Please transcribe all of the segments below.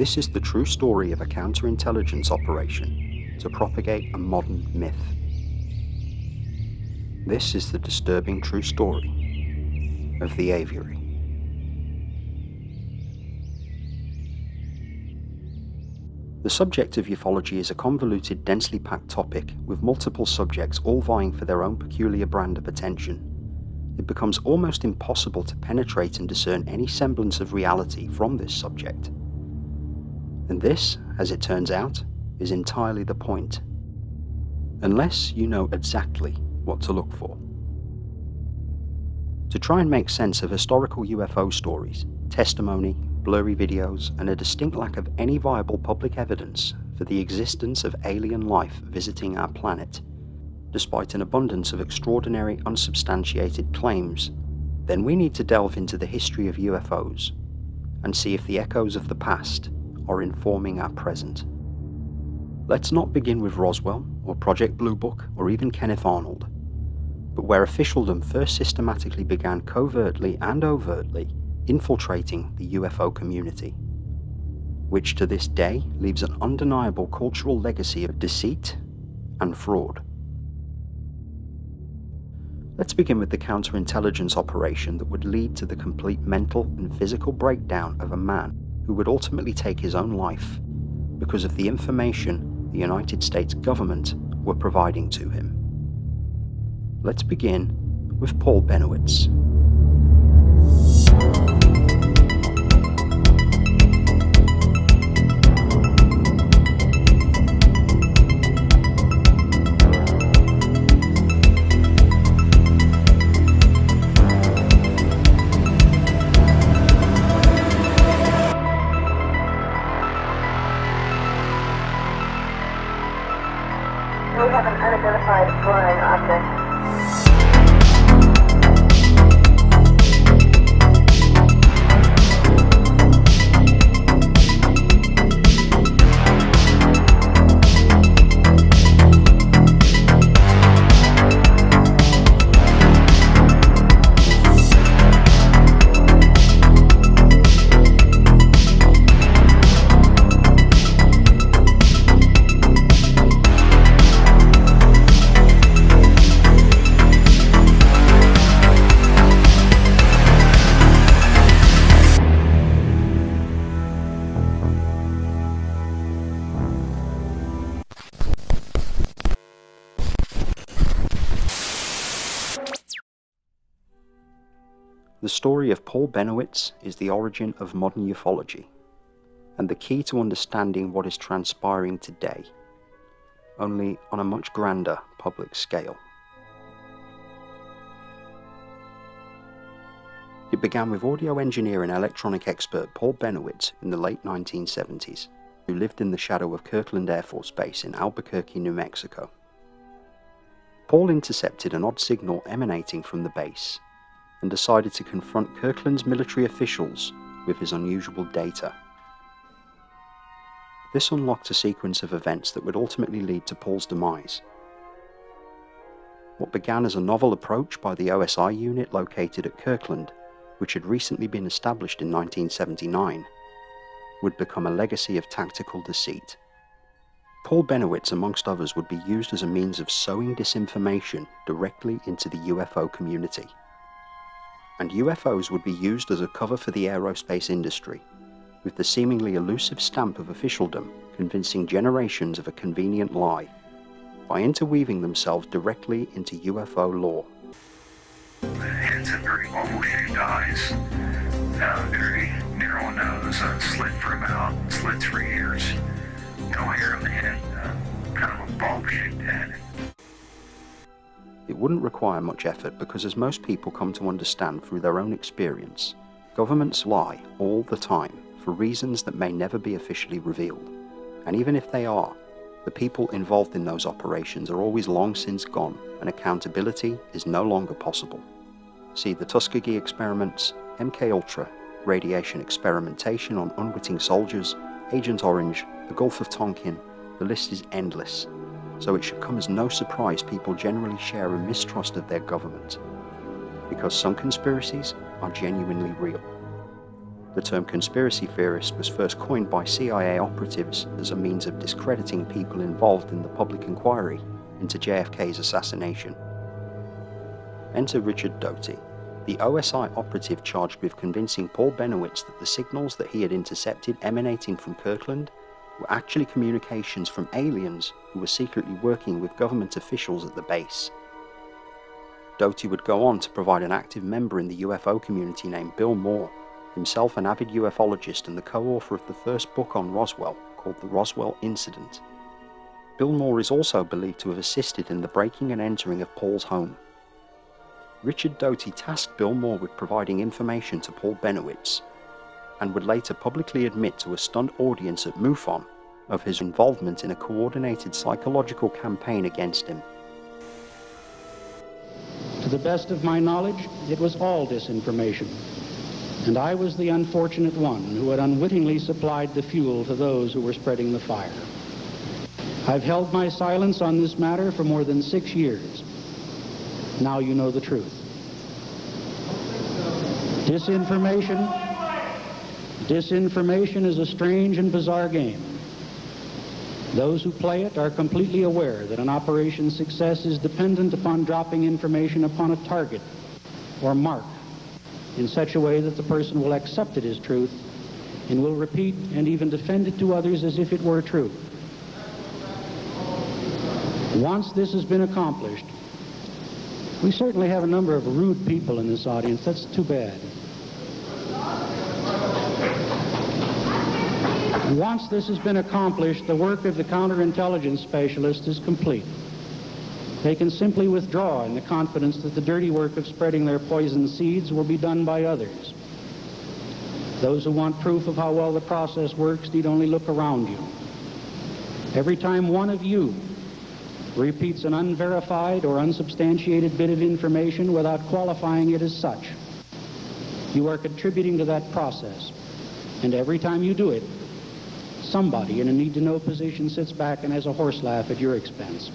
This is the true story of a counterintelligence operation to propagate a modern myth. This is the disturbing true story of the aviary. The subject of ufology is a convoluted, densely packed topic with multiple subjects all vying for their own peculiar brand of attention. It becomes almost impossible to penetrate and discern any semblance of reality from this subject. And this, as it turns out, is entirely the point. Unless you know exactly what to look for. To try and make sense of historical UFO stories, testimony, blurry videos, and a distinct lack of any viable public evidence for the existence of alien life visiting our planet, despite an abundance of extraordinary unsubstantiated claims, then we need to delve into the history of UFOs and see if the echoes of the past are informing our present. Let's not begin with Roswell, or Project Blue Book, or even Kenneth Arnold, but where officialdom first systematically began covertly and overtly infiltrating the UFO community, which to this day leaves an undeniable cultural legacy of deceit and fraud. Let's begin with the counterintelligence operation that would lead to the complete mental and physical breakdown of a man who would ultimately take his own life because of the information the United States government were providing to him. Let's begin with Paul Bennewitz. Paul Bennewitz is the origin of modern ufology, and the key to understanding what is transpiring today, only on a much grander public scale. It began with audio engineer and electronic expert Paul Bennewitz in the late 1970s, who lived in the shadow of Kirtland Air Force Base in Albuquerque, New Mexico. Paul intercepted an odd signal emanating from the base and decided to confront Kirtland's military officials with his unusual data. This unlocked a sequence of events that would ultimately lead to Paul's demise. What began as a novel approach by the OSI unit located at Kirtland, which had recently been established in 1979, would become a legacy of tactical deceit. Paul Bennewitz, amongst others, would be used as a means of sowing disinformation directly into the UFO community and UFOs would be used as a cover for the aerospace industry, with the seemingly elusive stamp of officialdom convincing generations of a convenient lie by interweaving themselves directly into UFO lore. Heads and very oval-shaped eyes, uh, very narrow nose, uh, slit for a mouth, slits for ears, no hair on the head, uh, kind of a bulb-shaped head. It wouldn't require much effort because, as most people come to understand through their own experience, governments lie all the time for reasons that may never be officially revealed. And even if they are, the people involved in those operations are always long since gone, and accountability is no longer possible. See the Tuskegee experiments, MK Ultra, radiation experimentation on unwitting soldiers, Agent Orange, the Gulf of Tonkin, the list is endless so it should come as no surprise people generally share a mistrust of their government, because some conspiracies are genuinely real. The term conspiracy theorist was first coined by CIA operatives as a means of discrediting people involved in the public inquiry into JFK's assassination. Enter Richard Doty, the OSI operative charged with convincing Paul Bennewitz that the signals that he had intercepted emanating from Kirtland were actually communications from aliens who were secretly working with government officials at the base. Doty would go on to provide an active member in the UFO community named Bill Moore, himself an avid ufologist and the co-author of the first book on Roswell called The Roswell Incident. Bill Moore is also believed to have assisted in the breaking and entering of Paul's home. Richard Doty tasked Bill Moore with providing information to Paul Bennewitz, and would later publicly admit to a stunned audience at MUFON of his involvement in a coordinated psychological campaign against him. To the best of my knowledge, it was all disinformation. And I was the unfortunate one who had unwittingly supplied the fuel to those who were spreading the fire. I've held my silence on this matter for more than six years. Now you know the truth. Disinformation, disinformation is a strange and bizarre game. Those who play it are completely aware that an operation's success is dependent upon dropping information upon a target or mark in such a way that the person will accept it as truth and will repeat and even defend it to others as if it were true. Once this has been accomplished, we certainly have a number of rude people in this audience. That's too bad. Once this has been accomplished, the work of the counterintelligence specialist is complete. They can simply withdraw in the confidence that the dirty work of spreading their poison seeds will be done by others. Those who want proof of how well the process works need only look around you. Every time one of you repeats an unverified or unsubstantiated bit of information without qualifying it as such, you are contributing to that process. And every time you do it, somebody in a need-to-know position sits back and has a horse laugh at your expense.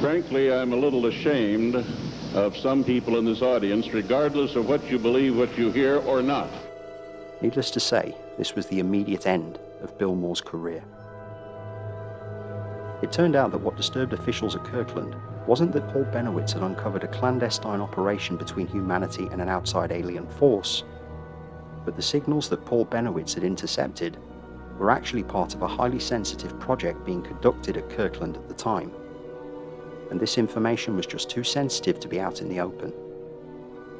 Frankly, I'm a little ashamed of some people in this audience, regardless of what you believe, what you hear, or not. Needless to say, this was the immediate end of Bill Moore's career. It turned out that what disturbed officials at Kirtland wasn't that Paul Bennewitz had uncovered a clandestine operation between humanity and an outside alien force, but the signals that Paul Bennewitz had intercepted were actually part of a highly sensitive project being conducted at Kirtland at the time. And this information was just too sensitive to be out in the open.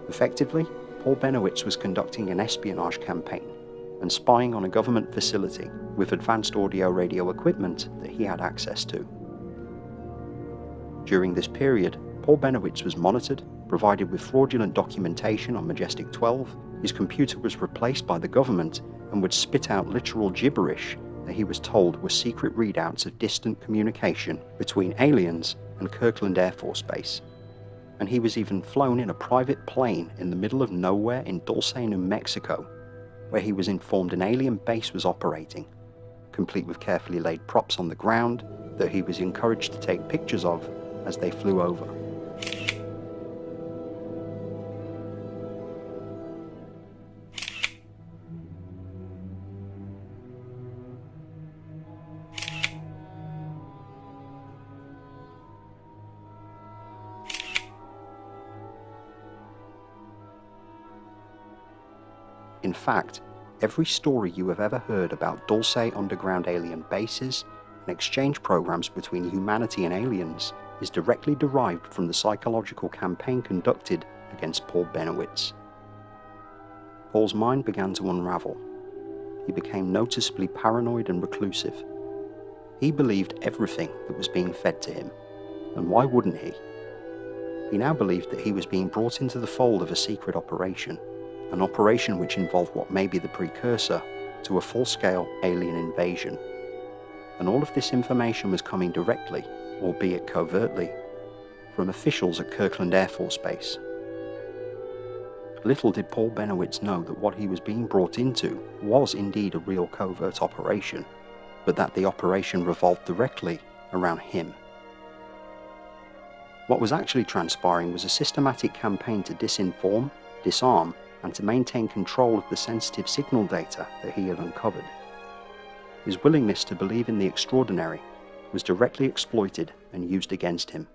Effectively, Paul Bennewitz was conducting an espionage campaign and spying on a government facility with advanced audio radio equipment that he had access to. During this period, Paul Bennewitz was monitored, provided with fraudulent documentation on Majestic 12, his computer was replaced by the government, and would spit out literal gibberish that he was told were secret readouts of distant communication between aliens and Kirtland Air Force Base. And he was even flown in a private plane in the middle of nowhere in Dulce, New Mexico, where he was informed an alien base was operating, complete with carefully laid props on the ground that he was encouraged to take pictures of as they flew over. In fact, every story you have ever heard about Dulce underground alien bases and exchange programs between humanity and aliens is directly derived from the psychological campaign conducted against Paul Bennewitz. Paul's mind began to unravel. He became noticeably paranoid and reclusive. He believed everything that was being fed to him, and why wouldn't he? He now believed that he was being brought into the fold of a secret operation, an operation which involved what may be the precursor to a full-scale alien invasion. And all of this information was coming directly, albeit covertly, from officials at Kirtland Air Force Base. Little did Paul Bennewitz know that what he was being brought into was indeed a real covert operation, but that the operation revolved directly around him. What was actually transpiring was a systematic campaign to disinform, disarm, and to maintain control of the sensitive signal data that he had uncovered. His willingness to believe in the extraordinary was directly exploited and used against him.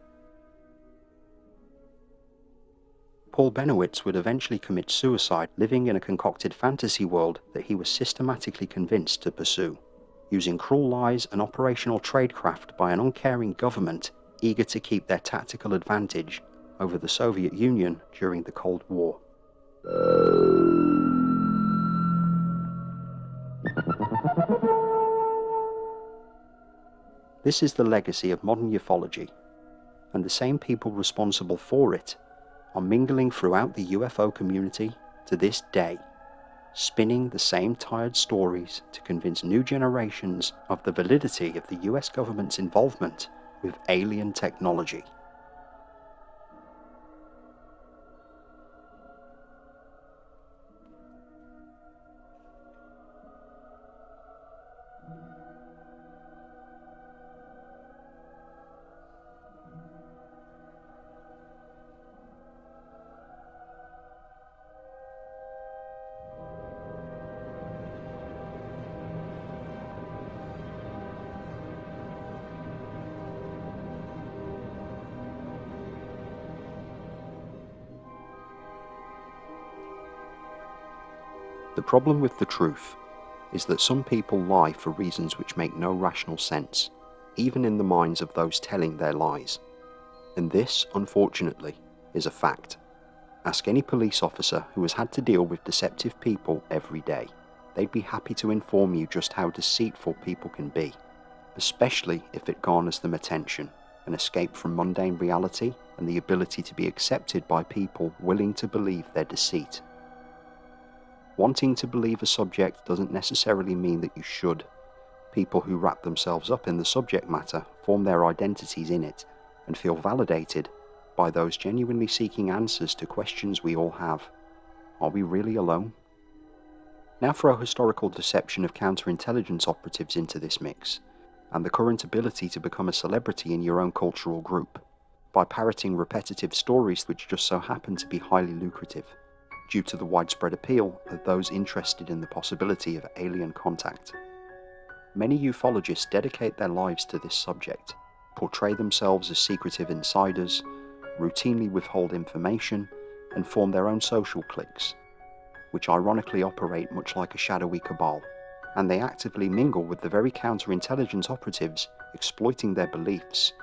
Paul Bennewitz would eventually commit suicide living in a concocted fantasy world that he was systematically convinced to pursue, using cruel lies and operational tradecraft by an uncaring government eager to keep their tactical advantage over the Soviet Union during the Cold War. Uh. This is the legacy of modern ufology, and the same people responsible for it are mingling throughout the UFO community to this day, spinning the same tired stories to convince new generations of the validity of the US government's involvement with alien technology. Problem with the truth is that some people lie for reasons which make no rational sense, even in the minds of those telling their lies. And this, unfortunately, is a fact. Ask any police officer who has had to deal with deceptive people every day. They'd be happy to inform you just how deceitful people can be, especially if it garners them attention, an escape from mundane reality, and the ability to be accepted by people willing to believe their deceit. Wanting to believe a subject doesn't necessarily mean that you should. People who wrap themselves up in the subject matter form their identities in it and feel validated by those genuinely seeking answers to questions we all have. Are we really alone? Now throw historical deception of counterintelligence operatives into this mix, and the current ability to become a celebrity in your own cultural group, by parroting repetitive stories which just so happen to be highly lucrative due to the widespread appeal of those interested in the possibility of alien contact. Many ufologists dedicate their lives to this subject, portray themselves as secretive insiders, routinely withhold information, and form their own social cliques, which ironically operate much like a shadowy cabal, and they actively mingle with the very counterintelligence operatives exploiting their beliefs,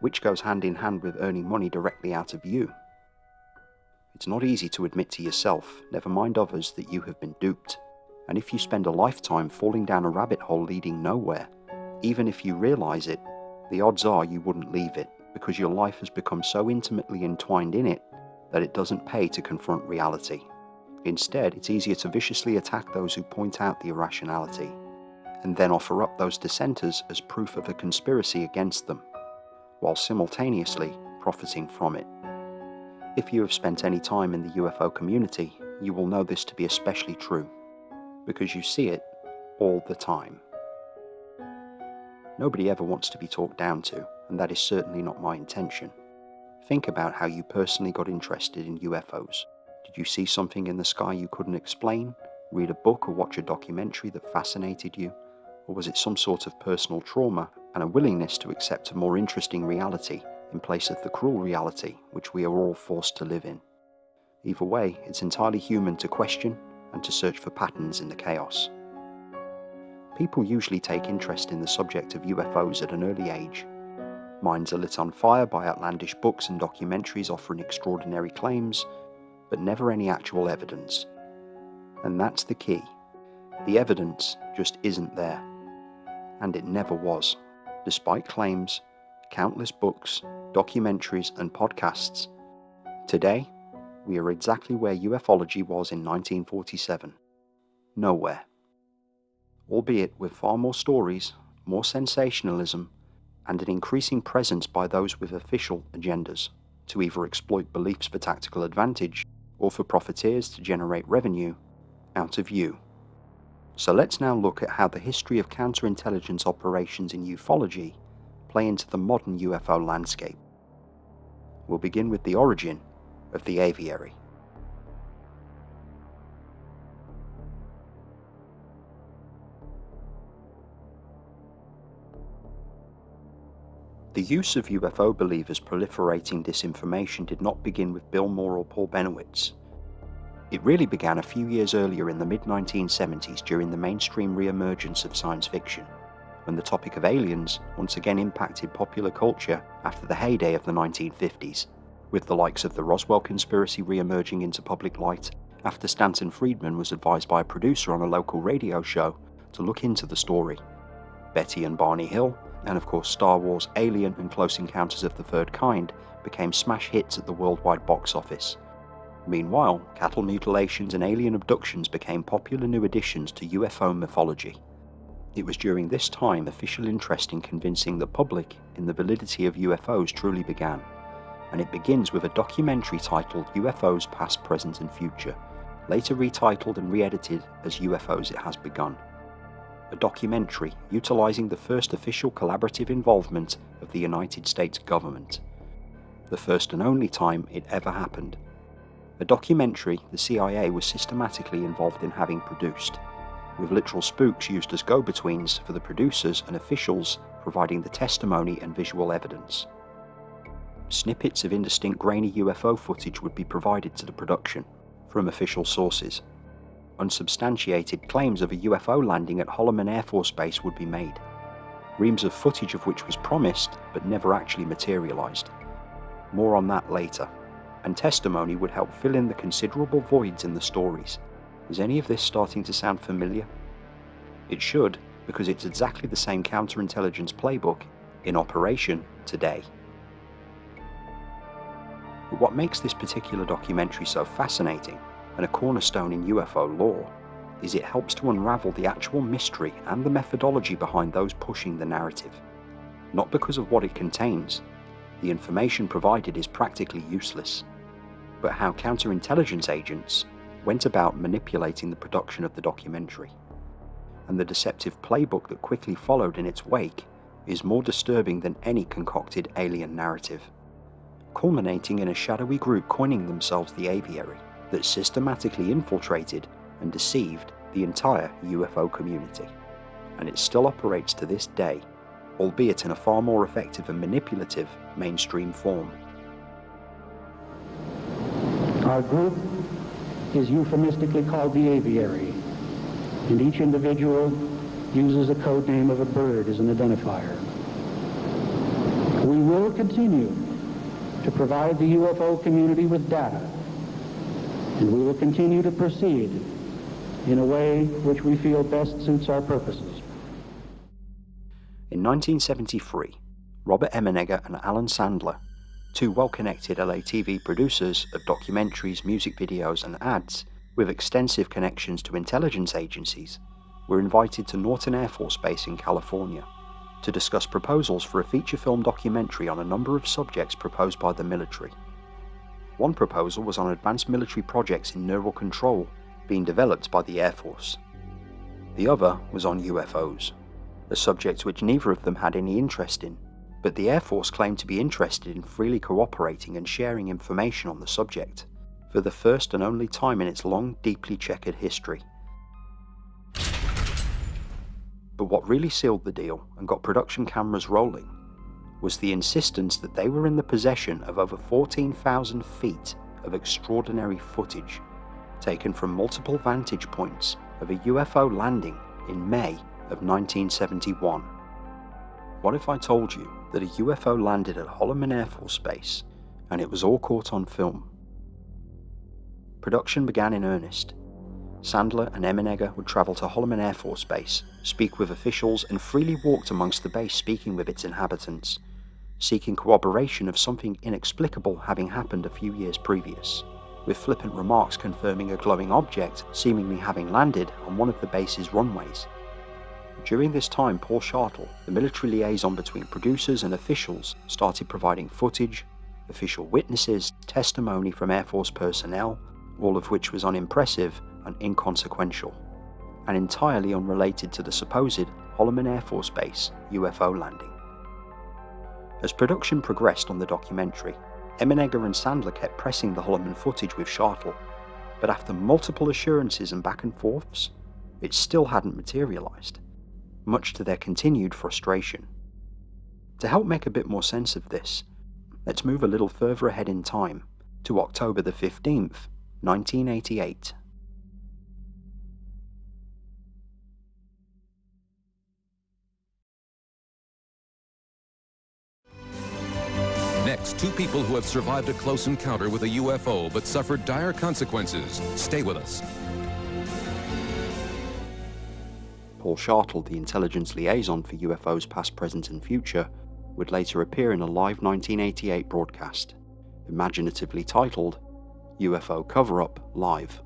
which goes hand in hand with earning money directly out of you. It's not easy to admit to yourself, never mind others, that you have been duped. And if you spend a lifetime falling down a rabbit hole leading nowhere, even if you realize it, the odds are you wouldn't leave it because your life has become so intimately entwined in it that it doesn't pay to confront reality. Instead, it's easier to viciously attack those who point out the irrationality, and then offer up those dissenters as proof of a conspiracy against them, while simultaneously profiting from it. If you have spent any time in the UFO community, you will know this to be especially true, because you see it all the time. Nobody ever wants to be talked down to, and that is certainly not my intention. Think about how you personally got interested in UFOs. Did you see something in the sky you couldn't explain, read a book or watch a documentary that fascinated you, or was it some sort of personal trauma and a willingness to accept a more interesting reality in place of the cruel reality which we are all forced to live in. Either way, it's entirely human to question and to search for patterns in the chaos. People usually take interest in the subject of UFOs at an early age. Minds are lit on fire by outlandish books and documentaries offering extraordinary claims, but never any actual evidence. And that's the key. The evidence just isn't there. And it never was, despite claims, countless books, documentaries, and podcasts. Today, we are exactly where ufology was in 1947 nowhere. Albeit with far more stories, more sensationalism, and an increasing presence by those with official agendas to either exploit beliefs for tactical advantage or for profiteers to generate revenue out of you. So let's now look at how the history of counterintelligence operations in ufology play into the modern UFO landscape. We'll begin with the origin of the aviary. The use of UFO believers proliferating disinformation did not begin with Bill Moore or Paul Bennewitz. It really began a few years earlier in the mid 1970s during the mainstream re emergence of science fiction, when the topic of aliens once again impacted popular culture after the heyday of the 1950s, with the likes of the Roswell conspiracy re emerging into public light after Stanton Friedman was advised by a producer on a local radio show to look into the story. Betty and Barney Hill and of course Star Wars Alien and Close Encounters of the Third Kind became smash hits at the worldwide box office. Meanwhile, cattle mutilations and alien abductions became popular new additions to UFO mythology. It was during this time official interest in convincing the public in the validity of UFOs truly began, and it begins with a documentary titled UFOs Past, Present and Future, later retitled and re-edited as UFOs It Has Begun a documentary utilising the first official collaborative involvement of the United States government. The first and only time it ever happened. A documentary the CIA was systematically involved in having produced, with literal spooks used as go betweens for the producers and officials providing the testimony and visual evidence. Snippets of indistinct grainy UFO footage would be provided to the production from official sources unsubstantiated claims of a UFO landing at Holloman Air Force Base would be made, reams of footage of which was promised but never actually materialised. More on that later, and testimony would help fill in the considerable voids in the stories. Is any of this starting to sound familiar? It should, because it's exactly the same counterintelligence playbook in operation today. But what makes this particular documentary so fascinating and a cornerstone in UFO lore, is it helps to unravel the actual mystery and the methodology behind those pushing the narrative. Not because of what it contains, the information provided is practically useless, but how counterintelligence agents went about manipulating the production of the documentary. And the deceptive playbook that quickly followed in its wake is more disturbing than any concocted alien narrative, culminating in a shadowy group coining themselves the Aviary that systematically infiltrated and deceived the entire UFO community. And it still operates to this day, albeit in a far more effective and manipulative mainstream form. Our group is euphemistically called the aviary, and each individual uses a code name of a bird as an identifier. We will continue to provide the UFO community with data and we will continue to proceed in a way which we feel best suits our purposes. In 1973, Robert Emenegger and Alan Sandler, two well-connected LA TV producers of documentaries, music videos and ads with extensive connections to intelligence agencies, were invited to Norton Air Force Base in California to discuss proposals for a feature film documentary on a number of subjects proposed by the military. One proposal was on advanced military projects in neural control being developed by the Air Force. The other was on UFOs, a subject which neither of them had any interest in, but the Air Force claimed to be interested in freely cooperating and sharing information on the subject, for the first and only time in its long, deeply checkered history. But what really sealed the deal and got production cameras rolling was the insistence that they were in the possession of over 14,000 feet of extraordinary footage taken from multiple vantage points of a UFO landing in May of 1971. What if I told you that a UFO landed at Holloman Air Force Base and it was all caught on film? Production began in earnest. Sandler and Emenegger would travel to Holloman Air Force Base, speak with officials, and freely walked amongst the base speaking with its inhabitants seeking corroboration of something inexplicable having happened a few years previous, with flippant remarks confirming a glowing object seemingly having landed on one of the base's runways. During this time, Paul Shartle, the military liaison between producers and officials, started providing footage, official witnesses, testimony from Air Force personnel, all of which was unimpressive and inconsequential, and entirely unrelated to the supposed Holloman Air Force Base UFO landing. As production progressed on the documentary, Emenegger and Sandler kept pressing the Holloman footage with Shartle, but after multiple assurances and back and forths, it still hadn't materialised, much to their continued frustration. To help make a bit more sense of this, let's move a little further ahead in time to October the 15th, 1988. Next, two people who have survived a close encounter with a UFO but suffered dire consequences. Stay with us. Paul Shartle, the intelligence liaison for UFOs past, present, and future, would later appear in a live 1988 broadcast, imaginatively titled UFO Cover Up Live,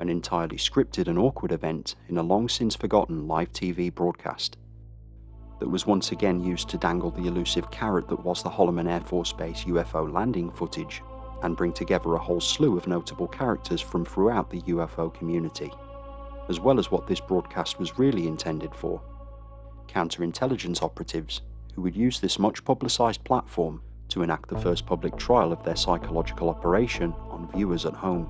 an entirely scripted and awkward event in a long since forgotten live TV broadcast that was once again used to dangle the elusive carrot that was the Holloman Air Force Base UFO landing footage and bring together a whole slew of notable characters from throughout the UFO community, as well as what this broadcast was really intended for counterintelligence operatives who would use this much publicised platform to enact the first public trial of their psychological operation on viewers at home.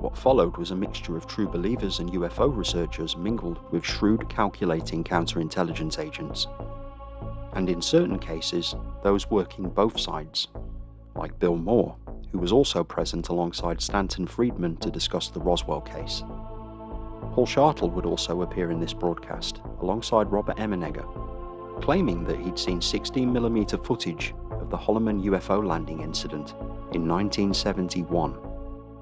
What followed was a mixture of true believers and UFO researchers mingled with shrewd, calculating counterintelligence agents. And in certain cases, those working both sides, like Bill Moore, who was also present alongside Stanton Friedman to discuss the Roswell case. Paul Shartle would also appear in this broadcast, alongside Robert Emenegger, claiming that he'd seen 16mm footage of the Holloman UFO landing incident in 1971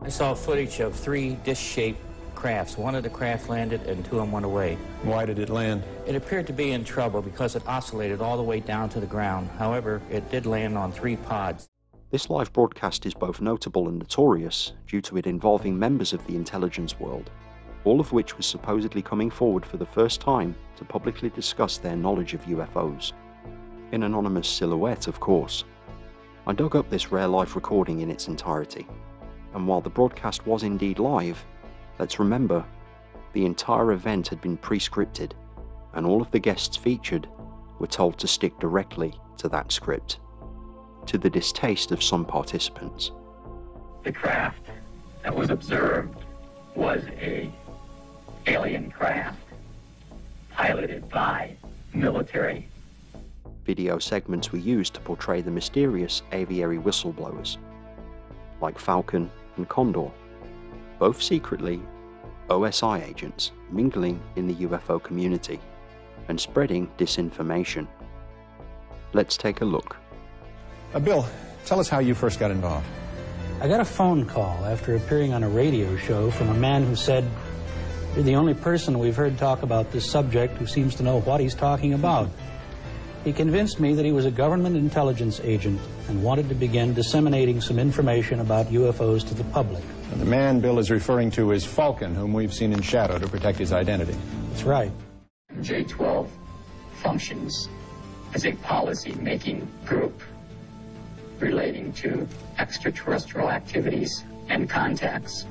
I saw footage of three disc-shaped crafts. One of the craft landed and two of them went away. Why did it land? It appeared to be in trouble because it oscillated all the way down to the ground. However, it did land on three pods. This live broadcast is both notable and notorious due to it involving members of the intelligence world, all of which was supposedly coming forward for the first time to publicly discuss their knowledge of UFOs. In anonymous silhouette, of course. I dug up this rare live recording in its entirety, and while the broadcast was indeed live, let's remember, the entire event had been pre-scripted, and all of the guests featured were told to stick directly to that script, to the distaste of some participants. The craft that was observed was a alien craft piloted by military. Video segments were used to portray the mysterious aviary whistleblowers, like Falcon and Condor, both secretly OSI agents mingling in the UFO community and spreading disinformation. Let's take a look. Uh, Bill, tell us how you first got involved. I got a phone call after appearing on a radio show from a man who said, You're the only person we've heard talk about this subject who seems to know what he's talking about. He convinced me that he was a government intelligence agent and wanted to begin disseminating some information about UFOs to the public. And the man Bill is referring to is Falcon, whom we've seen in shadow to protect his identity. That's right. J-12 functions as a policy-making group relating to extraterrestrial activities and contacts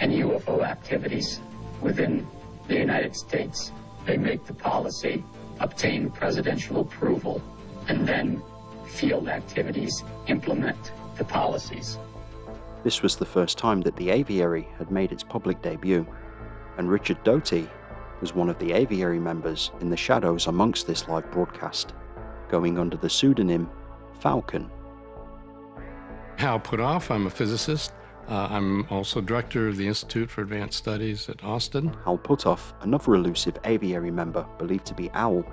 and UFO activities within the United States. They make the policy, obtain presidential approval, and then field activities implement the policies. This was the first time that the aviary had made its public debut, and Richard Doty was one of the aviary members in the shadows amongst this live broadcast, going under the pseudonym Falcon. Hal Puthoff, I'm a physicist. Uh, I'm also director of the Institute for Advanced Studies at Austin. Hal Puthoff, another elusive aviary member believed to be Owl,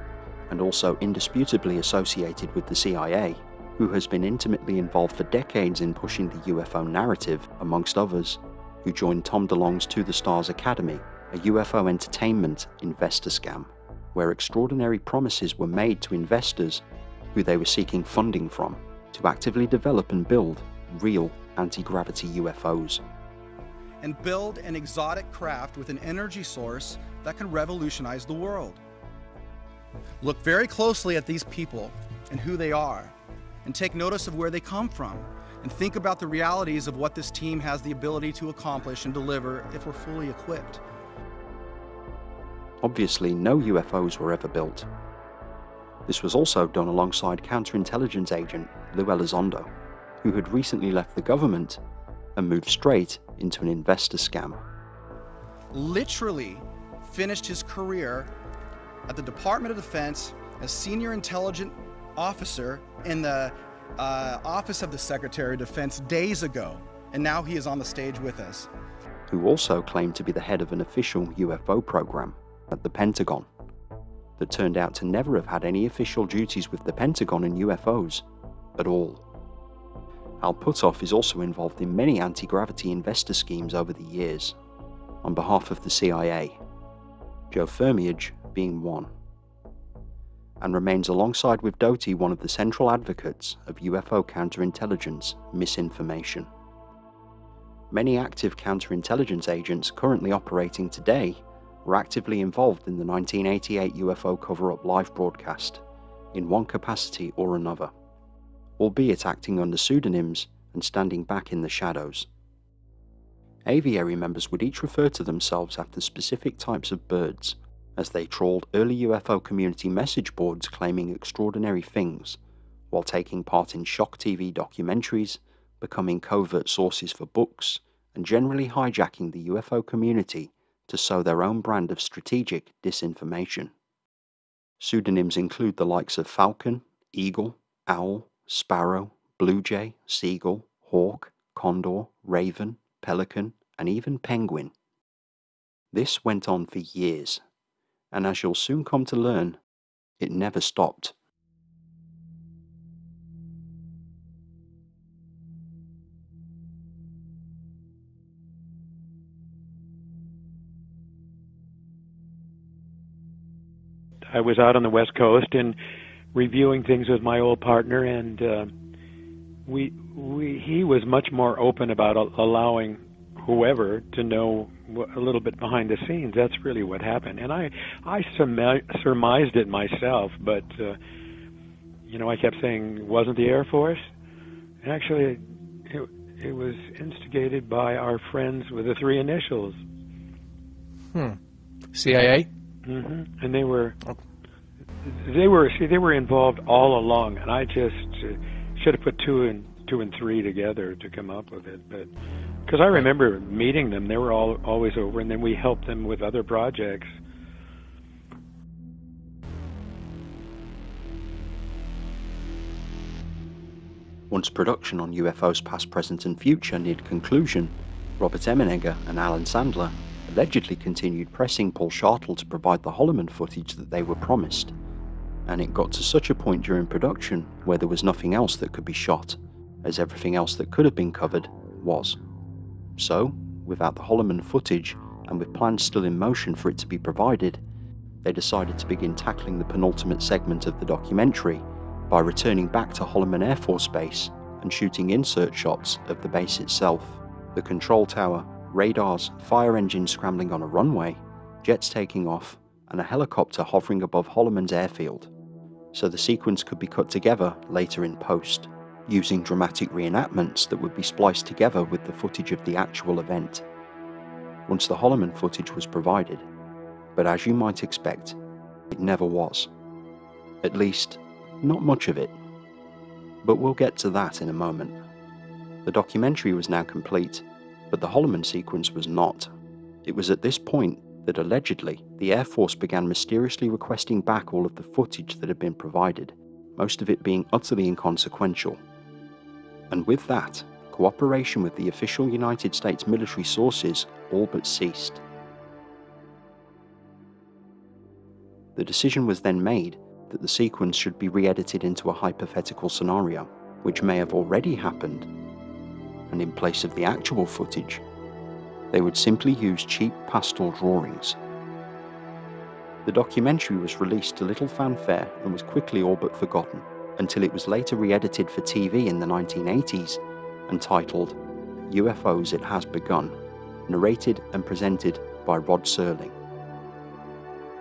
and also indisputably associated with the CIA, who has been intimately involved for decades in pushing the UFO narrative, amongst others, who joined Tom DeLonge's To the Stars Academy, a UFO entertainment investor scam, where extraordinary promises were made to investors who they were seeking funding from to actively develop and build real anti-gravity UFOs. And build an exotic craft with an energy source that can revolutionize the world. Look very closely at these people and who they are, and take notice of where they come from, and think about the realities of what this team has the ability to accomplish and deliver if we're fully equipped. Obviously, no UFOs were ever built. This was also done alongside counterintelligence agent Lou Elizondo, who had recently left the government and moved straight into an investor scam. Literally finished his career at the Department of Defense as senior intelligence officer in the uh, Office of the Secretary of Defense days ago, and now he is on the stage with us. Who also claimed to be the head of an official UFO program at the Pentagon that turned out to never have had any official duties with the Pentagon and UFOs at all. Al Puthoff is also involved in many anti gravity investor schemes over the years, on behalf of the CIA, Joe Firmage being one, and remains alongside with Doty one of the central advocates of UFO counterintelligence misinformation. Many active counterintelligence agents currently operating today were actively involved in the 1988 UFO cover up live broadcast, in one capacity or another, albeit acting under pseudonyms and standing back in the shadows. Aviary members would each refer to themselves after specific types of birds, as they trawled early UFO community message boards claiming extraordinary things, while taking part in shock TV documentaries, becoming covert sources for books, and generally hijacking the UFO community to sow their own brand of strategic disinformation. Pseudonyms include the likes of Falcon, Eagle, Owl, Sparrow, Blue Jay, Seagull, Hawk, Condor, Raven, Pelican, and even Penguin. This went on for years, and as you'll soon come to learn, it never stopped. I was out on the West Coast and reviewing things with my old partner, and uh, we we he was much more open about allowing whoever to know a little bit behind the scenes. That's really what happened, and I I surmised it myself, but uh, you know I kept saying wasn't the Air Force. and Actually, it it was instigated by our friends with the three initials. Hmm. CIA. Mm-hmm. And they were they were see they were involved all along, and I just uh, should have put two and two and three together to come up with it, but because I remember meeting them, they were all always over, and then we helped them with other projects. Once production on UFOs Past, Present and Future neared conclusion, Robert Emenegger and Alan Sandler allegedly continued pressing Paul Shartle to provide the Holloman footage that they were promised, and it got to such a point during production where there was nothing else that could be shot, as everything else that could have been covered was. So, without the Holloman footage, and with plans still in motion for it to be provided, they decided to begin tackling the penultimate segment of the documentary by returning back to Holloman Air Force Base and shooting insert shots of the base itself, the control tower, radars, fire engines scrambling on a runway, jets taking off, and a helicopter hovering above Holloman's airfield, so the sequence could be cut together later in post, using dramatic reenactments that would be spliced together with the footage of the actual event. Once the Holloman footage was provided, but as you might expect, it never was. At least, not much of it. But we'll get to that in a moment. The documentary was now complete, but the Holloman sequence was not. It was at this point that allegedly the Air Force began mysteriously requesting back all of the footage that had been provided, most of it being utterly inconsequential. And with that, cooperation with the official United States military sources all but ceased. The decision was then made that the sequence should be re edited into a hypothetical scenario, which may have already happened and in place of the actual footage, they would simply use cheap pastel drawings. The documentary was released to little fanfare and was quickly all but forgotten until it was later re edited for TV in the 1980s and titled UFOs It Has Begun, narrated and presented by Rod Serling.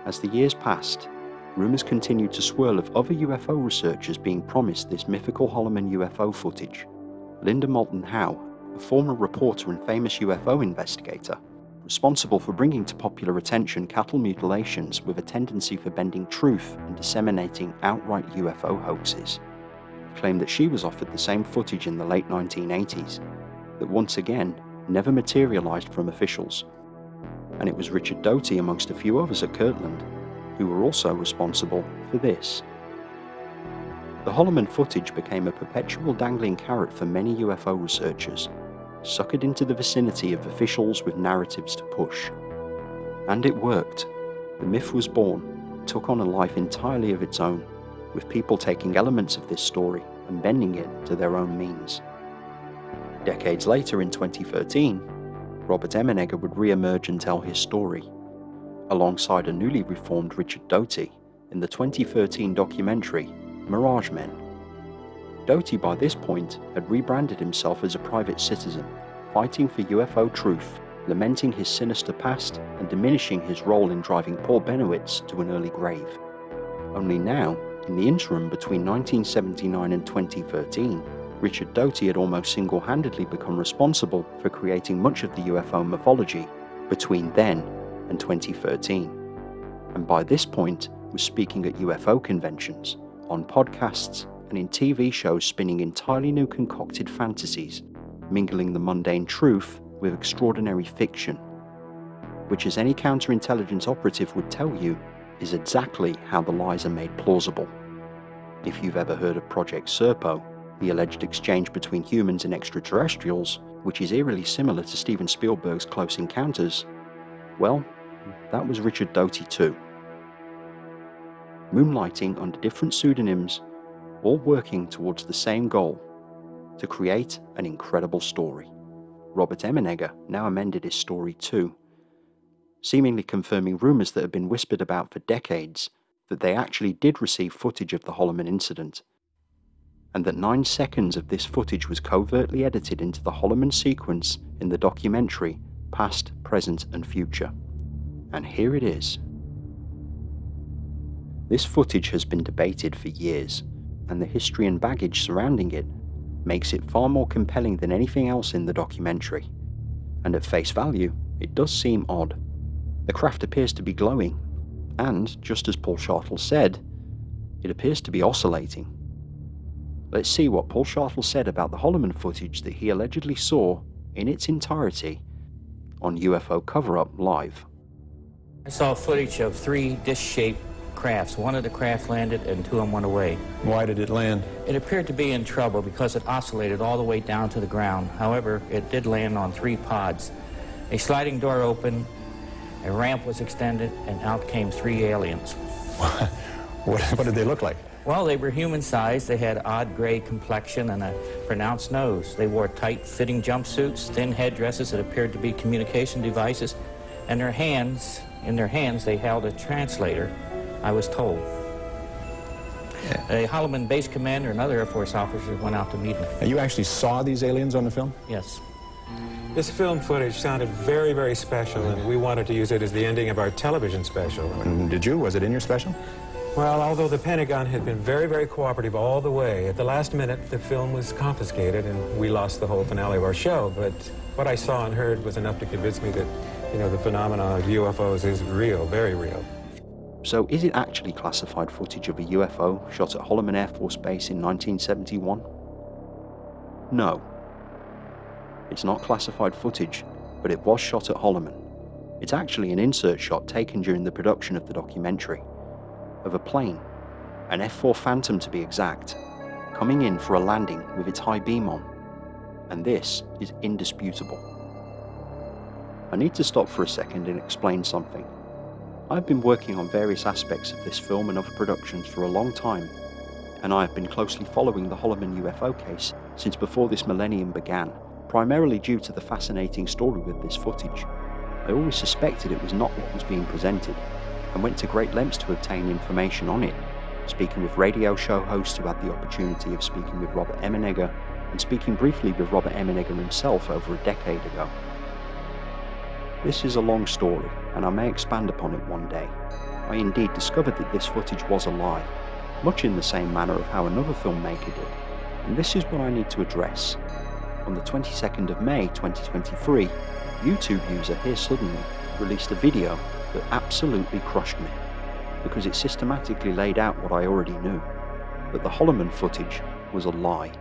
As the years passed, rumours continued to swirl of other UFO researchers being promised this mythical Holloman UFO footage, Linda Moulton Howe, a former reporter and famous UFO investigator, responsible for bringing to popular attention cattle mutilations with a tendency for bending truth and disseminating outright UFO hoaxes, claimed that she was offered the same footage in the late 1980s that once again never materialised from officials. And it was Richard Doty, amongst a few others at Kirtland, who were also responsible for this. The Holloman footage became a perpetual dangling carrot for many UFO researchers, suckered into the vicinity of officials with narratives to push. And it worked. The myth was born, took on a life entirely of its own, with people taking elements of this story and bending it to their own means. Decades later, in 2013, Robert Emenegger would re-emerge and tell his story, alongside a newly reformed Richard Doty in the 2013 documentary Mirage Men. Doty by this point had rebranded himself as a private citizen, fighting for UFO truth, lamenting his sinister past and diminishing his role in driving Paul Bennewitz to an early grave. Only now, in the interim between 1979 and 2013, Richard Doty had almost single-handedly become responsible for creating much of the UFO mythology between then and 2013. And by this point was speaking at UFO conventions, on podcasts, and in TV shows spinning entirely new concocted fantasies, mingling the mundane truth with extraordinary fiction, which, as any counterintelligence operative would tell you, is exactly how the lies are made plausible. If you've ever heard of Project Serpo, the alleged exchange between humans and extraterrestrials, which is eerily similar to Steven Spielberg's Close Encounters, well, that was Richard Doty too. Moonlighting under different pseudonyms, all working towards the same goal to create an incredible story. Robert Emenegger now amended his story too, seemingly confirming rumours that had been whispered about for decades that they actually did receive footage of the Holloman incident, and that nine seconds of this footage was covertly edited into the Holloman sequence in the documentary Past, Present and Future. And here it is. This footage has been debated for years, and the history and baggage surrounding it makes it far more compelling than anything else in the documentary. And at face value, it does seem odd. The craft appears to be glowing, and, just as Paul Shartle said, it appears to be oscillating. Let's see what Paul Shartle said about the Holloman footage that he allegedly saw in its entirety on UFO Cover Up Live. I saw footage of three disc-shaped crafts. One of the craft landed and two of them went away. Why did it land? It appeared to be in trouble because it oscillated all the way down to the ground. However, it did land on three pods. A sliding door opened, a ramp was extended, and out came three aliens. what, what did they look like? Well, they were human-sized. They had odd gray complexion and a pronounced nose. They wore tight-fitting jumpsuits, thin headdresses that appeared to be communication devices, and their hands, in their hands, they held a translator, I was told. A Holloman base commander and other Air Force officers went out to meet them. And you actually saw these aliens on the film? Yes. This film footage sounded very, very special, and we wanted to use it as the ending of our television special. And did you? Was it in your special? Well, although the Pentagon had been very, very cooperative all the way, at the last minute the film was confiscated and we lost the whole finale of our show. But what I saw and heard was enough to convince me that, you know, the phenomenon of UFOs is real, very real. So is it actually classified footage of a UFO shot at Holloman Air Force Base in 1971? No. It's not classified footage, but it was shot at Holloman. It's actually an insert shot taken during the production of the documentary of a plane, an F-4 Phantom to be exact, coming in for a landing with its high beam on. And this is indisputable. I need to stop for a second and explain something. I've been working on various aspects of this film and other productions for a long time, and I have been closely following the Holloman UFO case since before this millennium began, primarily due to the fascinating story with this footage. I always suspected it was not what was being presented, and went to great lengths to obtain information on it, speaking with radio show hosts who had the opportunity of speaking with Robert Emenegger and speaking briefly with Robert Emenegger himself over a decade ago. This is a long story, and I may expand upon it one day. I indeed discovered that this footage was a lie, much in the same manner of how another filmmaker did, and this is what I need to address. on the 22nd of May 2023, YouTube user Here Suddenly released a video that absolutely crushed me because it systematically laid out what I already knew that the Holloman footage was a lie,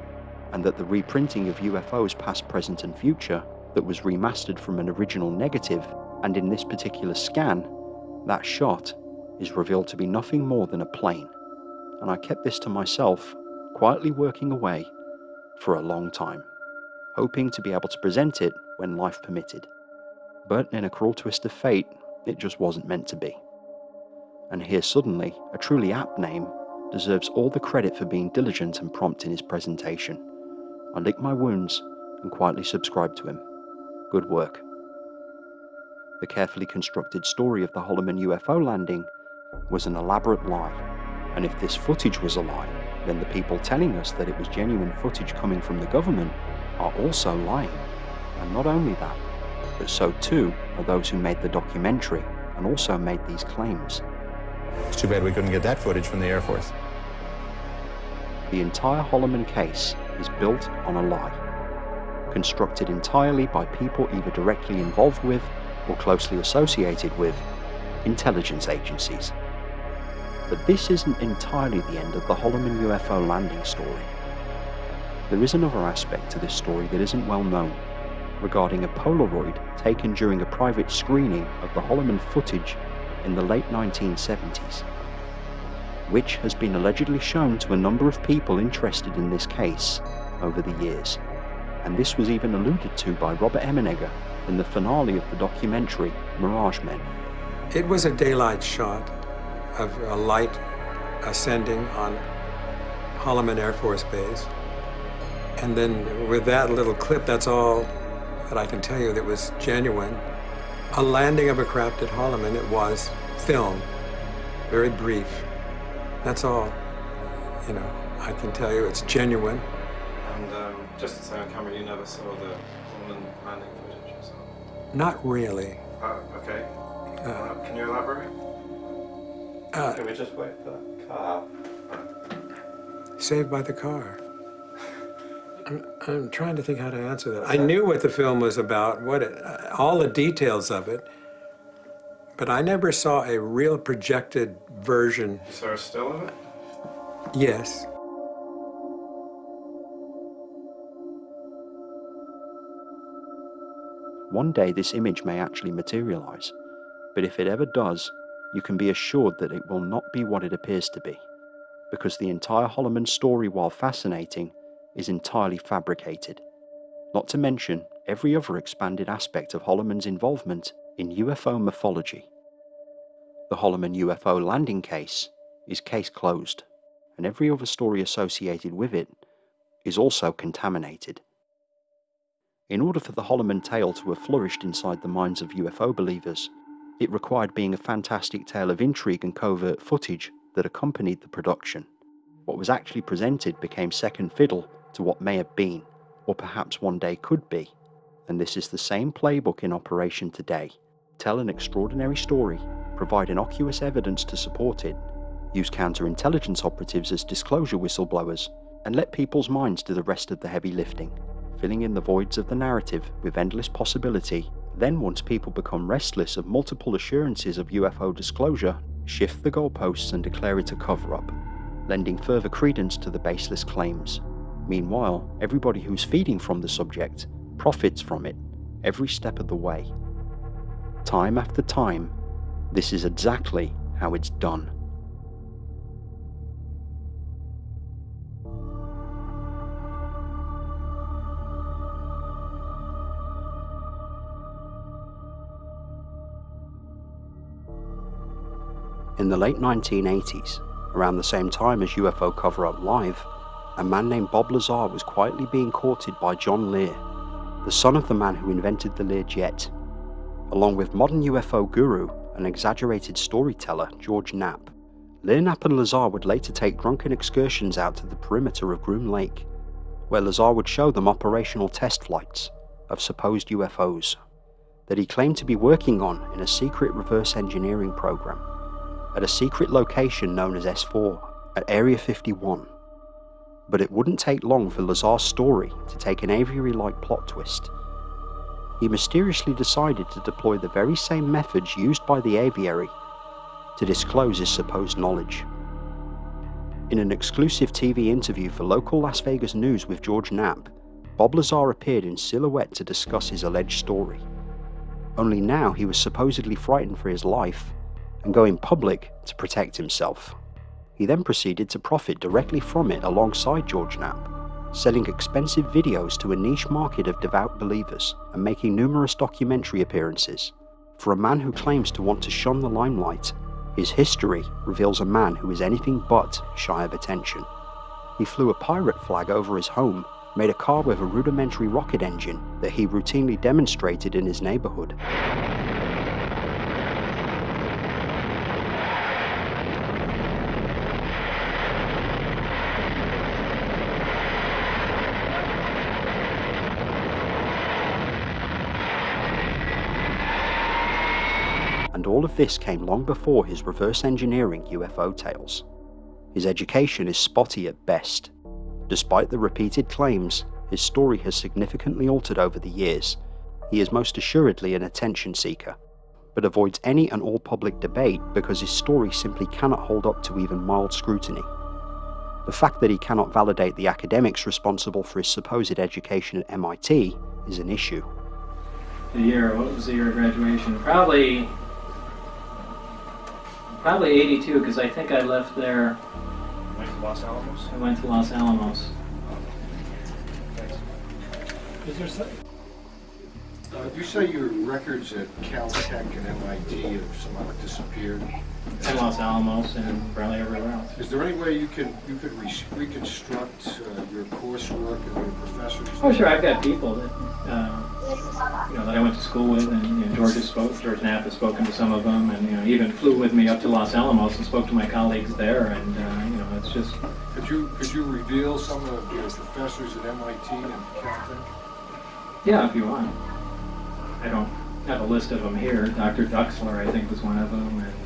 and that the reprinting of UFOs past, present, and future that was remastered from an original negative, and in this particular scan, that shot is revealed to be nothing more than a plane. And I kept this to myself, quietly working away for a long time, hoping to be able to present it when life permitted. But in a cruel twist of fate, it just wasn't meant to be. And here suddenly, a truly apt name deserves all the credit for being diligent and prompt in his presentation. I licked my wounds and quietly subscribed to him. Good work. The carefully constructed story of the Holloman UFO landing was an elaborate lie, and if this footage was a lie, then the people telling us that it was genuine footage coming from the government are also lying. And not only that, but so too are those who made the documentary and also made these claims. It's too bad we couldn't get that footage from the Air Force. The entire Holloman case is built on a lie, constructed entirely by people either directly involved with or closely associated with intelligence agencies. But this isn't entirely the end of the Holloman UFO landing story. There is another aspect to this story that isn't well known, regarding a Polaroid taken during a private screening of the Holloman footage in the late 1970s, which has been allegedly shown to a number of people interested in this case over the years. And this was even alluded to by Robert Emenegger in the finale of the documentary Mirage Men. It was a daylight shot of a light ascending on Holloman Air Force Base. And then with that little clip, that's all that I can tell you that was genuine. A landing of a craft at Holloman, it was film, very brief. That's all. You know, I can tell you it's genuine. And um, just to say on camera, you never saw the Holloman landing footage yourself? Not really. Oh, okay. Uh, can you elaborate? Uh, can we just wait for that car? Saved by the car. I'm, I'm trying to think how to answer that. I knew what the film was about, what it, uh, all the details of it, but I never saw a real projected version. You saw a still of it? Yes. One day this image may actually materialize, but if it ever does, you can be assured that it will not be what it appears to be, because the entire Holloman story, while fascinating, is entirely fabricated. Not to mention every other expanded aspect of Holloman's involvement in UFO mythology. The Holloman UFO landing case is case closed, and every other story associated with it is also contaminated. In order for the Holloman tale to have flourished inside the minds of UFO believers, it required being a fantastic tale of intrigue and covert footage that accompanied the production. What was actually presented became second fiddle to what may have been, or perhaps one day could be, and this is the same playbook in operation today. Tell an extraordinary story, provide innocuous evidence to support it, use counterintelligence operatives as disclosure whistleblowers, and let people's minds do the rest of the heavy lifting filling in the voids of the narrative with endless possibility. Then, once people become restless of multiple assurances of UFO disclosure, shift the goalposts and declare it a cover up, lending further credence to the baseless claims. Meanwhile, everybody who's feeding from the subject profits from it every step of the way. Time after time, this is exactly how it's done. In the late 1980s, around the same time as UFO Cover Up Live, a man named Bob Lazar was quietly being courted by John Lear, the son of the man who invented the Learjet. Along with modern UFO guru and exaggerated storyteller George Knapp, Lear Knapp and Lazar would later take drunken excursions out to the perimeter of Groom Lake, where Lazar would show them operational test flights of supposed UFOs that he claimed to be working on in a secret reverse engineering program at a secret location known as S4 at Area 51. But it wouldn't take long for Lazar's story to take an aviary like plot twist. He mysteriously decided to deploy the very same methods used by the aviary to disclose his supposed knowledge. In an exclusive TV interview for local Las Vegas news with George Knapp, Bob Lazar appeared in silhouette to discuss his alleged story. Only now he was supposedly frightened for his life and going public to protect himself. He then proceeded to profit directly from it alongside George Knapp, selling expensive videos to a niche market of devout believers and making numerous documentary appearances. For a man who claims to want to shun the limelight, his history reveals a man who is anything but shy of attention. He flew a pirate flag over his home, made a car with a rudimentary rocket engine that he routinely demonstrated in his neighborhood. All of this came long before his reverse engineering UFO tales. His education is spotty at best. Despite the repeated claims, his story has significantly altered over the years. He is most assuredly an attention seeker, but avoids any and all public debate because his story simply cannot hold up to even mild scrutiny. The fact that he cannot validate the academics responsible for his supposed education at MIT is an issue. The year, what was the year of graduation? Probably Probably 82, because I think I left there. Went to Los Alamos? I went to Los Alamos. Is there some? Uh, you say your records at Caltech and MIT have somehow disappeared? In Los Alamos and probably everywhere else. Is there any way you can you could re reconstruct uh, your coursework and your professors? Oh, sure. I've got people that uh, you know that I went to school with, and you know, George has spoke, George Knapp has spoken to some of them, and you know, even flew with me up to Los Alamos and spoke to my colleagues there, and uh, you know, it's just. Could you could you reveal some of your professors at MIT and Caltech? Yeah, if you want. I don't have a list of them here. Dr. Duxler, I think, was one of them, and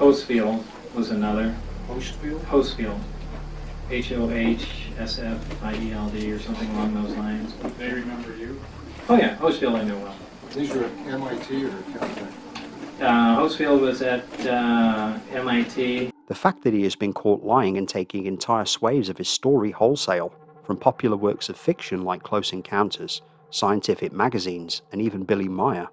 Hosefield was another. Hosefield? Hosefield. H O H S F I E L D or something along those lines. They remember you? Oh yeah, Hosefield I knew well. These are at MIT or Caltech? Uh, Hosefield was at uh, MIT. The fact that he has been caught lying and taking entire swathes of his story wholesale, from popular works of fiction like Close Encounters, scientific magazines, and even Billy Meier,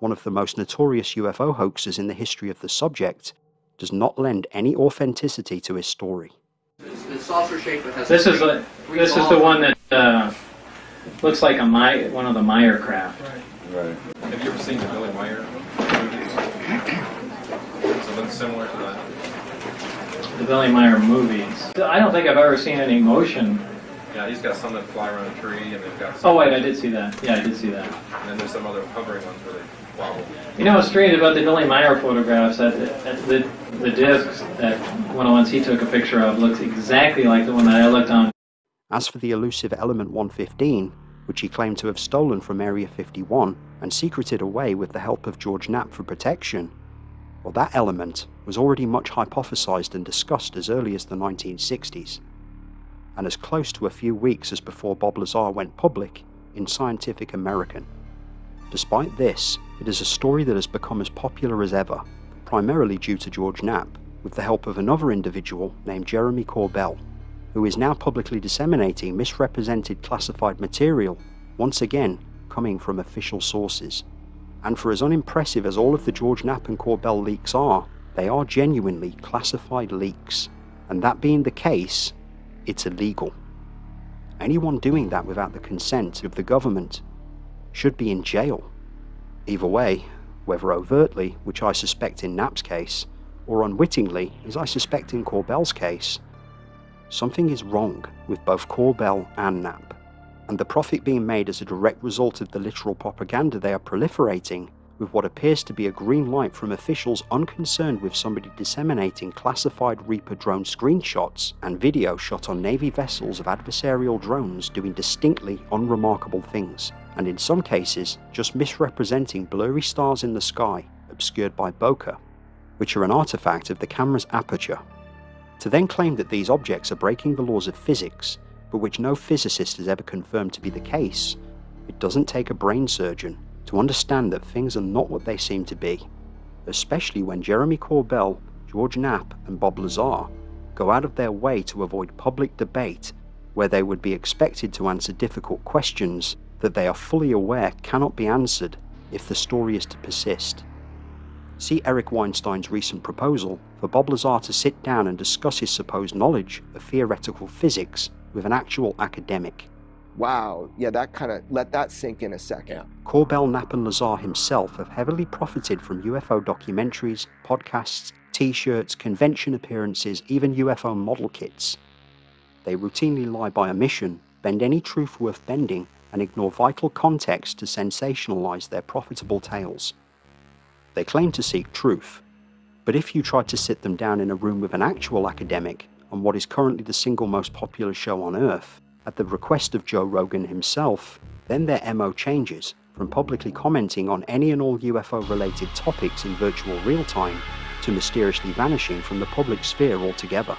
one of the most notorious UFO hoaxers in the history of the subject, does not lend any authenticity to his story. The saucer shape has this is a, this is the one that uh, looks like a My, one of the Meier craft. Right. right. Have you ever seen the Billy Meier movies? Something similar to that. The Billy Meier movies. I don't think I've ever seen any motion. Yeah, he's got some that fly around a tree, and they've got. oh wait, I did see that. Yeah, I did see that. And then there's some other hovering ones where they wobble. You know what's strange about the Billy Meier photographs? That, that the the discs that one of the ones he took a picture of looks exactly like the one that I looked on. As for the elusive element 115, which he claimed to have stolen from Area 51 and secreted away with the help of George Knapp for protection, well, that element was already much hypothesized and discussed as early as the 1960s, and as close to a few weeks as before Bob Lazar went public in Scientific American. Despite this, it is a story that has become as popular as ever, primarily due to George Knapp, with the help of another individual named Jeremy Corbell, who is now publicly disseminating misrepresented classified material, once again coming from official sources. And for as unimpressive as all of the George Knapp and Corbell leaks are, they are genuinely classified leaks. And that being the case, it's illegal. Anyone doing that without the consent of the government should be in jail. Either way, whether overtly, which I suspect in Knapp's case, or unwittingly, as I suspect in Corbell's case, something is wrong with both Corbell and Knapp, and the profit being made as a direct result of the literal propaganda they are proliferating with what appears to be a green light from officials unconcerned with somebody disseminating classified Reaper drone screenshots and video shot on Navy vessels of adversarial drones doing distinctly unremarkable things, and in some cases just misrepresenting blurry stars in the sky obscured by bokeh, which are an artifact of the camera's aperture. To then claim that these objects are breaking the laws of physics, but which no physicist has ever confirmed to be the case, it doesn't take a brain surgeon to understand that things are not what they seem to be, especially when Jeremy Corbell, George Knapp, and Bob Lazar go out of their way to avoid public debate where they would be expected to answer difficult questions that they are fully aware cannot be answered if the story is to persist. See Eric Weinstein's recent proposal for Bob Lazar to sit down and discuss his supposed knowledge of theoretical physics with an actual academic. Wow, yeah, that kind of let that sink in a second. Corbell, Knapp, and Lazar himself have heavily profited from UFO documentaries, podcasts, t shirts, convention appearances, even UFO model kits. They routinely lie by omission, bend any truth worth bending, and ignore vital context to sensationalize their profitable tales. They claim to seek truth, but if you tried to sit them down in a room with an actual academic on what is currently the single most popular show on Earth, at the request of Joe Rogan himself, then their MO changes from publicly commenting on any and all UFO related topics in virtual real time to mysteriously vanishing from the public sphere altogether.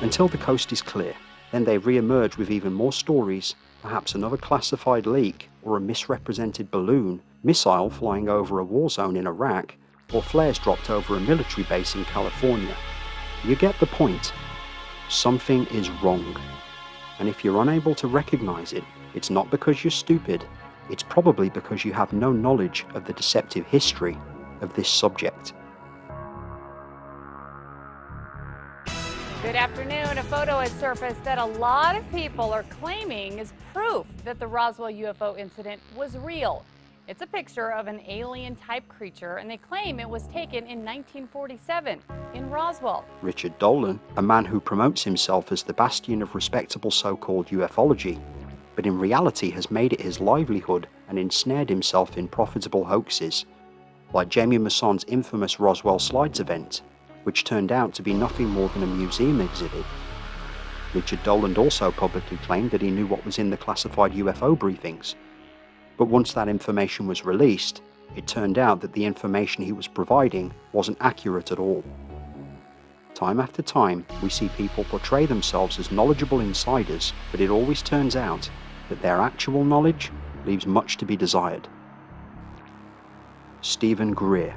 Until the coast is clear, then they re emerge with even more stories, perhaps another classified leak or a misrepresented balloon, missile flying over a war zone in Iraq, or flares dropped over a military base in California. You get the point. Something is wrong. And if you're unable to recognize it, it's not because you're stupid, it's probably because you have no knowledge of the deceptive history of this subject. Good afternoon. A photo has surfaced that a lot of people are claiming is proof that the Roswell UFO incident was real. It's a picture of an alien type creature, and they claim it was taken in 1947 in Roswell. Richard Dolan, a man who promotes himself as the bastion of respectable so called ufology, but in reality has made it his livelihood and ensnared himself in profitable hoaxes, like Jaime Maussan's infamous Roswell Slides event, which turned out to be nothing more than a museum exhibit. Richard Dolan also publicly claimed that he knew what was in the classified UFO briefings, but once that information was released, it turned out that the information he was providing wasn't accurate at all. Time after time, we see people portray themselves as knowledgeable insiders, but it always turns out that their actual knowledge leaves much to be desired. Steven Greer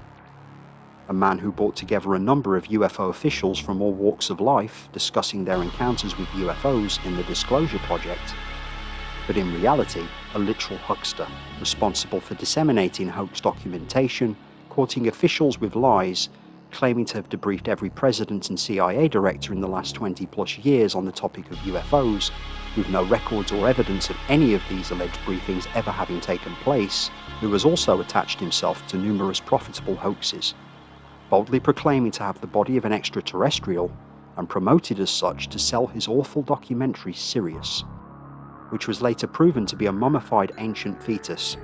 a man who brought together a number of UFO officials from all walks of life discussing their encounters with UFOs in the Disclosure Project, but in reality, a literal huckster, responsible for disseminating hoax documentation, courting officials with lies, claiming to have debriefed every president and CIA director in the last 20 plus years on the topic of UFOs, with no records or evidence of any of these alleged briefings ever having taken place, who has also attached himself to numerous profitable hoaxes boldly proclaiming to have the body of an extraterrestrial, and promoted as such to sell his awful documentary Sirius, which was later proven to be a mummified ancient fetus,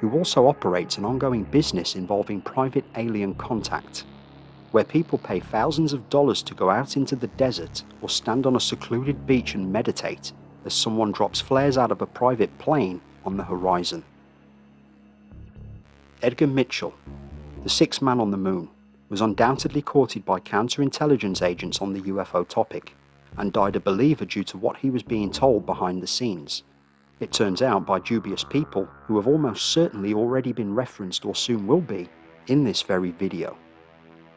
who also operates an ongoing business involving private alien contact, where people pay thousands of dollars to go out into the desert or stand on a secluded beach and meditate as someone drops flares out of a private plane on the horizon. Edgar Mitchell, the sixth man on the moon, was undoubtedly courted by counterintelligence agents on the UFO topic, and died a believer due to what he was being told behind the scenes. It turns out by dubious people who have almost certainly already been referenced or soon will be in this very video.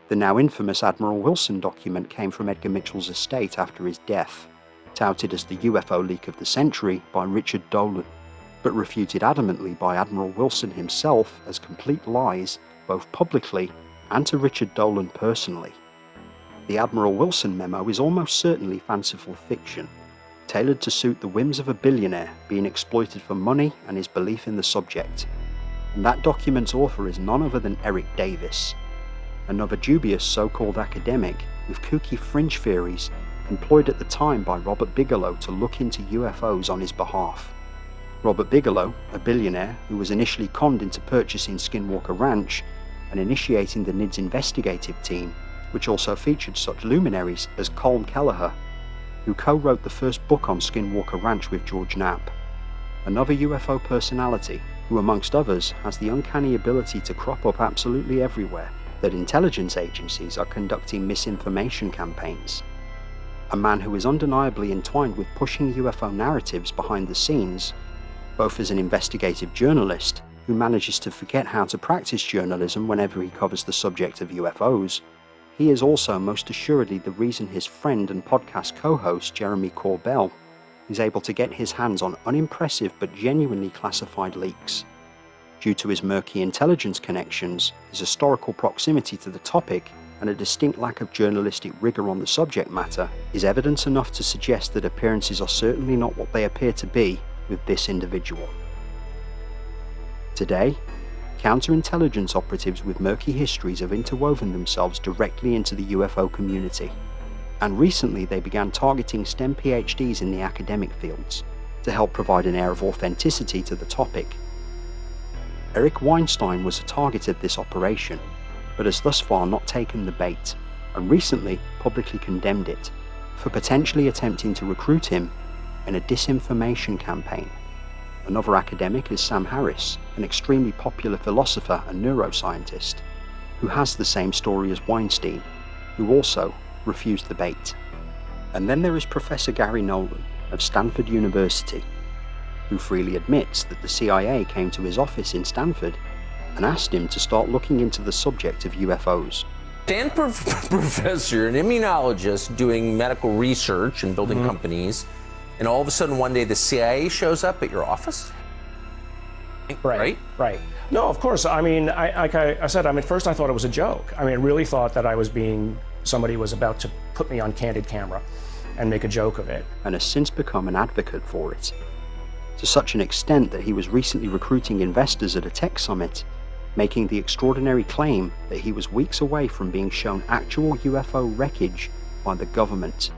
The now infamous Admiral Wilson document came from Edgar Mitchell's estate after his death, touted as the UFO leak of the century by Richard Dolan, but refuted adamantly by Admiral Wilson himself as complete lies both publicly and to Richard Dolan personally. The Admiral Wilson memo is almost certainly fanciful fiction, tailored to suit the whims of a billionaire being exploited for money and his belief in the subject. And that document's author is none other than Eric Davis, another dubious so called academic with kooky fringe theories employed at the time by Robert Bigelow to look into UFOs on his behalf. Robert Bigelow, a billionaire who was initially conned into purchasing Skinwalker Ranch, and initiating the NIDS investigative team, which also featured such luminaries as Colm Kelleher, who co-wrote the first book on Skinwalker Ranch with George Knapp. Another UFO personality, who amongst others has the uncanny ability to crop up absolutely everywhere, that intelligence agencies are conducting misinformation campaigns. a man who is undeniably entwined with pushing UFO narratives behind the scenes, both as an investigative journalist who manages to forget how to practice journalism whenever he covers the subject of UFOs, he is also most assuredly the reason his friend and podcast co host Jeremy Corbell is able to get his hands on unimpressive but genuinely classified leaks. Due to his murky intelligence connections, his historical proximity to the topic, and a distinct lack of journalistic rigour on the subject matter, is evidence enough to suggest that appearances are certainly not what they appear to be with this individual. Today, counterintelligence operatives with murky histories have interwoven themselves directly into the UFO community, and recently they began targeting STEM PhDs in the academic fields to help provide an air of authenticity to the topic. Eric Weinstein was a target of this operation, but has thus far not taken the bait, and recently publicly condemned it for potentially attempting to recruit him in a disinformation campaign. Another academic is Sam Harris, an extremely popular philosopher and neuroscientist, who has the same story as Weinstein, who also refused the bait. And then there is Professor Garry Nolan of Stanford University, who freely admits that the CIA came to his office in Stanford and asked him to start looking into the subject of UFOs. Stanford professor, an immunologist doing medical research and building Mm-hmm. companies, and all of a sudden one day the CIA shows up at your office? Right. Right. No, of course. I mean, I, like I, I said, I mean, at first I thought it was a joke. I mean, I really thought that I was being, somebody was about to put me on candid camera and make a joke of it. and has since become an advocate for it. To such an extent that he was recently recruiting investors at a tech summit, making the extraordinary claim that he was weeks away from being shown actual UFO wreckage by the government.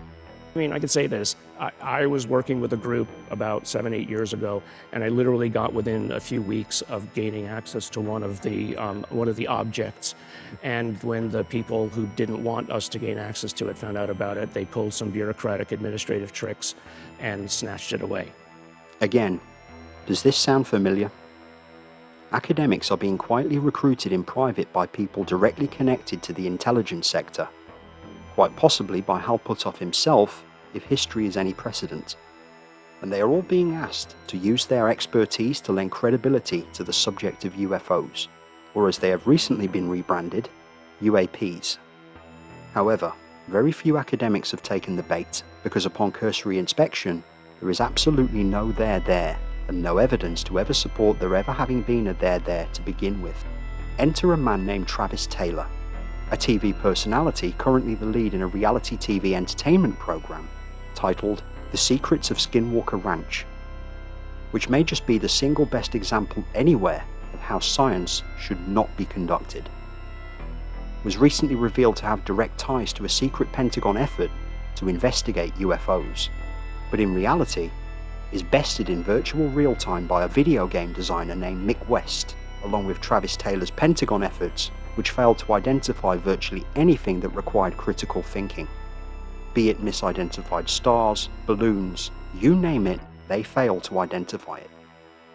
I mean, I could say this. I, I was working with a group about seven, eight years ago, and I literally got within a few weeks of gaining access to one of the um, one of the objects. And when the people who didn't want us to gain access to it found out about it, they pulled some bureaucratic administrative tricks and snatched it away. Again, does this sound familiar? Academics are being quietly recruited in private by people directly connected to the intelligence sector, quite possibly by Hal Puthoff himself if history is any precedent. And they are all being asked to use their expertise to lend credibility to the subject of UFOs, or as they have recently been rebranded, UAPs. However, very few academics have taken the bait because upon cursory inspection, there is absolutely no there there and no evidence to ever support there ever having been a there there to begin with. Enter a man named Travis Taylor, a TV personality currently the lead in a reality TV entertainment program titled The Secrets of Skinwalker Ranch, which may just be the single best example anywhere of how science should not be conducted. Was recently revealed to have direct ties to a secret Pentagon effort to investigate UFOs, but in reality is bested in virtual real time by a video game designer named Mick West, along with Travis Taylor's Pentagon efforts, which failed to identify virtually anything that required critical thinking. Be it misidentified stars, balloons, you name it, they fail to identify it.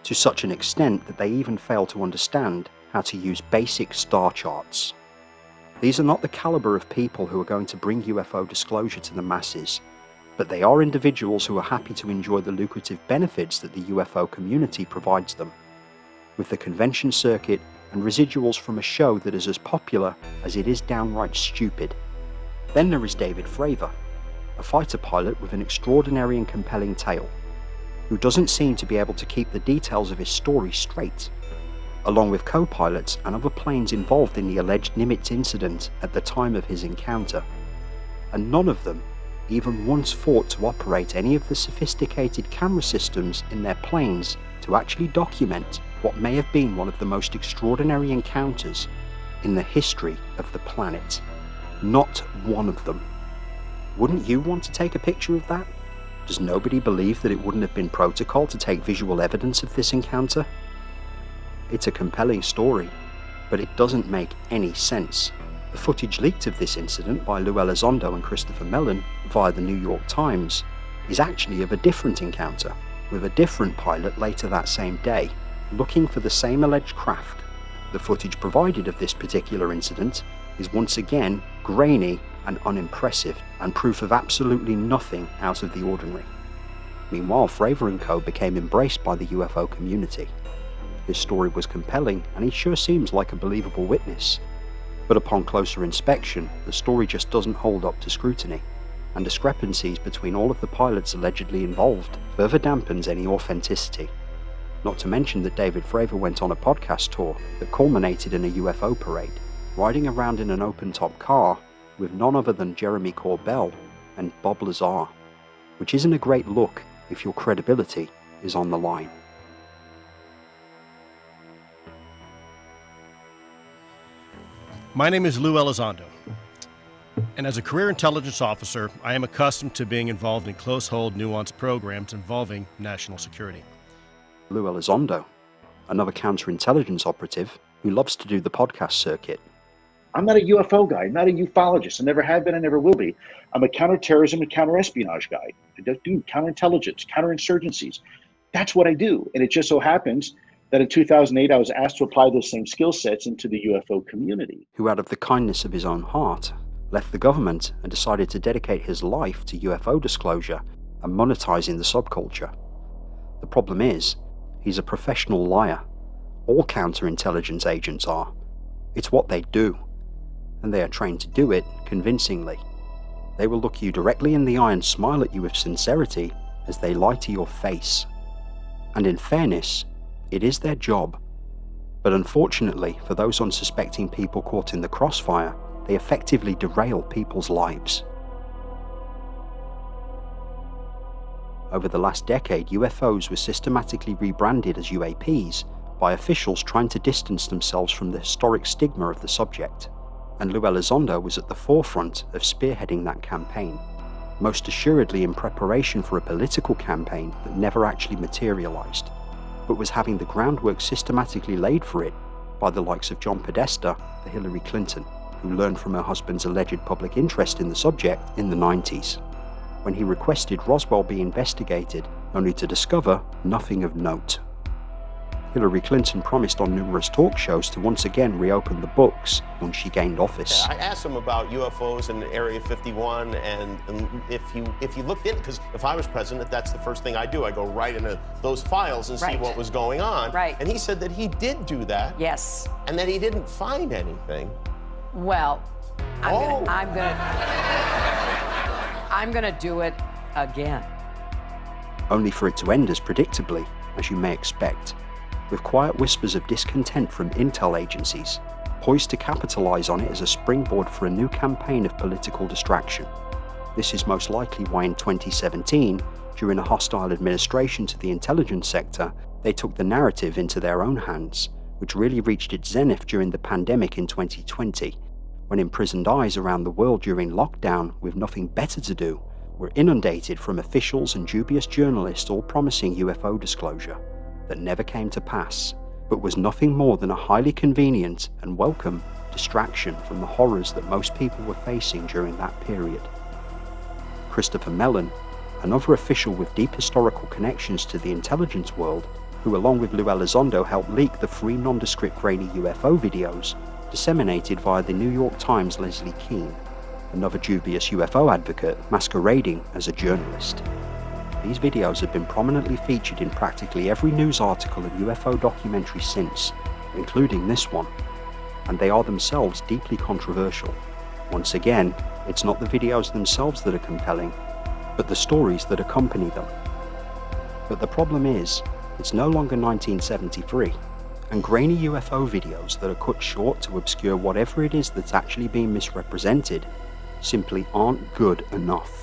To such an extent that they even fail to understand how to use basic star charts. These are not the caliber of people who are going to bring UFO disclosure to the masses, but they are individuals who are happy to enjoy the lucrative benefits that the UFO community provides them. With the convention circuit and residuals from a show that is as popular as it is downright stupid. Then there is David Fravor, a fighter pilot with an extraordinary and compelling tale, who doesn't seem to be able to keep the details of his story straight, along with co pilots and other planes involved in the alleged Nimitz incident at the time of his encounter. And none of them even once thought to operate any of the sophisticated camera systems in their planes to actually document what may have been one of the most extraordinary encounters in the history of the planet. Not one of them. Wouldn't you want to take a picture of that? Does nobody believe that it wouldn't have been protocol to take visual evidence of this encounter? It's a compelling story, but it doesn't make any sense. The footage leaked of this incident by Lou Elizondo and Christopher Mellon via the New York Times is actually of a different encounter, with a different pilot later that same day, looking for the same alleged craft. The footage provided of this particular incident is once again grainy and unimpressive, and proof of absolutely nothing out of the ordinary. Meanwhile, Fravor & Co. became embraced by the UFO community. His story was compelling, and he sure seems like a believable witness. But upon closer inspection, the story just doesn't hold up to scrutiny, and discrepancies between all of the pilots allegedly involved further dampens any authenticity. Not to mention that David Fravor went on a podcast tour that culminated in a UFO parade, riding around in an open top car with none other than Jeremy Corbell and Bob Lazar, which isn't a great look if your credibility is on the line. My name is Lou Elizondo, and as a career intelligence officer, I am accustomed to being involved in close hold, nuanced programs involving national security. Lou Elizondo, another counterintelligence operative who loves to do the podcast circuit. I'm not a UFO guy, I'm not a ufologist. I never have been, I never will be. I'm a counterterrorism and counterespionage guy. I do counterintelligence, counterinsurgencies. That's what I do. And it just so happens that in 2008 I was asked to apply those same skill sets into the UFO community. Who, out of the kindness of his own heart, left the government and decided to dedicate his life to UFO disclosure and monetizing the subculture. The problem is, he's a professional liar. All counterintelligence agents are. It's what they do, and they are trained to do it convincingly. They will look you directly in the eye and smile at you with sincerity as they lie to your face. And in fairness, it is their job. But unfortunately, for those unsuspecting people caught in the crossfire, they effectively derail people's lives. Over the last decade, UFOs were systematically rebranded as UAPs by officials trying to distance themselves from the historic stigma of the subject, and Lou Elizondo was at the forefront of spearheading that campaign, most assuredly in preparation for a political campaign that never actually materialized but was having the groundwork systematically laid for it by the likes of John Podesta for Hillary Clinton, who learned from her husband's alleged public interest in the subject in the 90s, when he requested Roswell be investigated, only to discover nothing of note. Hillary Clinton promised on numerous talk shows to once again reopen the books once she gained office. I asked him about UFOs in Area 51, and, and if you if you looked in, because if I was president, that's the first thing I do. I go right into those files and Right. see what was going on. Right. And he said that he did do that. Yes. And that he didn't find anything. Well, I'm Oh. gonna, I'm gonna, I'm gonna do it again. only for it to end as predictably as you may expect, with quiet whispers of discontent from intel agencies, poised to capitalize on it as a springboard for a new campaign of political distraction. This is most likely why in 2017, during a hostile administration to the intelligence sector, they took the narrative into their own hands, which really reached its zenith during the pandemic in 2020, when imprisoned eyes around the world during lockdown with nothing better to do were inundated from officials and dubious journalists all promising UFO disclosure that never came to pass, but was nothing more than a highly convenient and welcome distraction from the horrors that most people were facing during that period. Christopher Mellon, another official with deep historical connections to the intelligence world, who along with Lou Elizondo helped leak the three nondescript grainy UFO videos disseminated via the New York Times' Leslie Kean, another dubious UFO advocate masquerading as a journalist. These videos have been prominently featured in practically every news article and UFO documentary since, including this one, and they are themselves deeply controversial. Once again, it's not the videos themselves that are compelling, but the stories that accompany them. But the problem is, it's no longer 1973, and grainy UFO videos that are cut short to obscure whatever it is that's actually being misrepresented simply aren't good enough.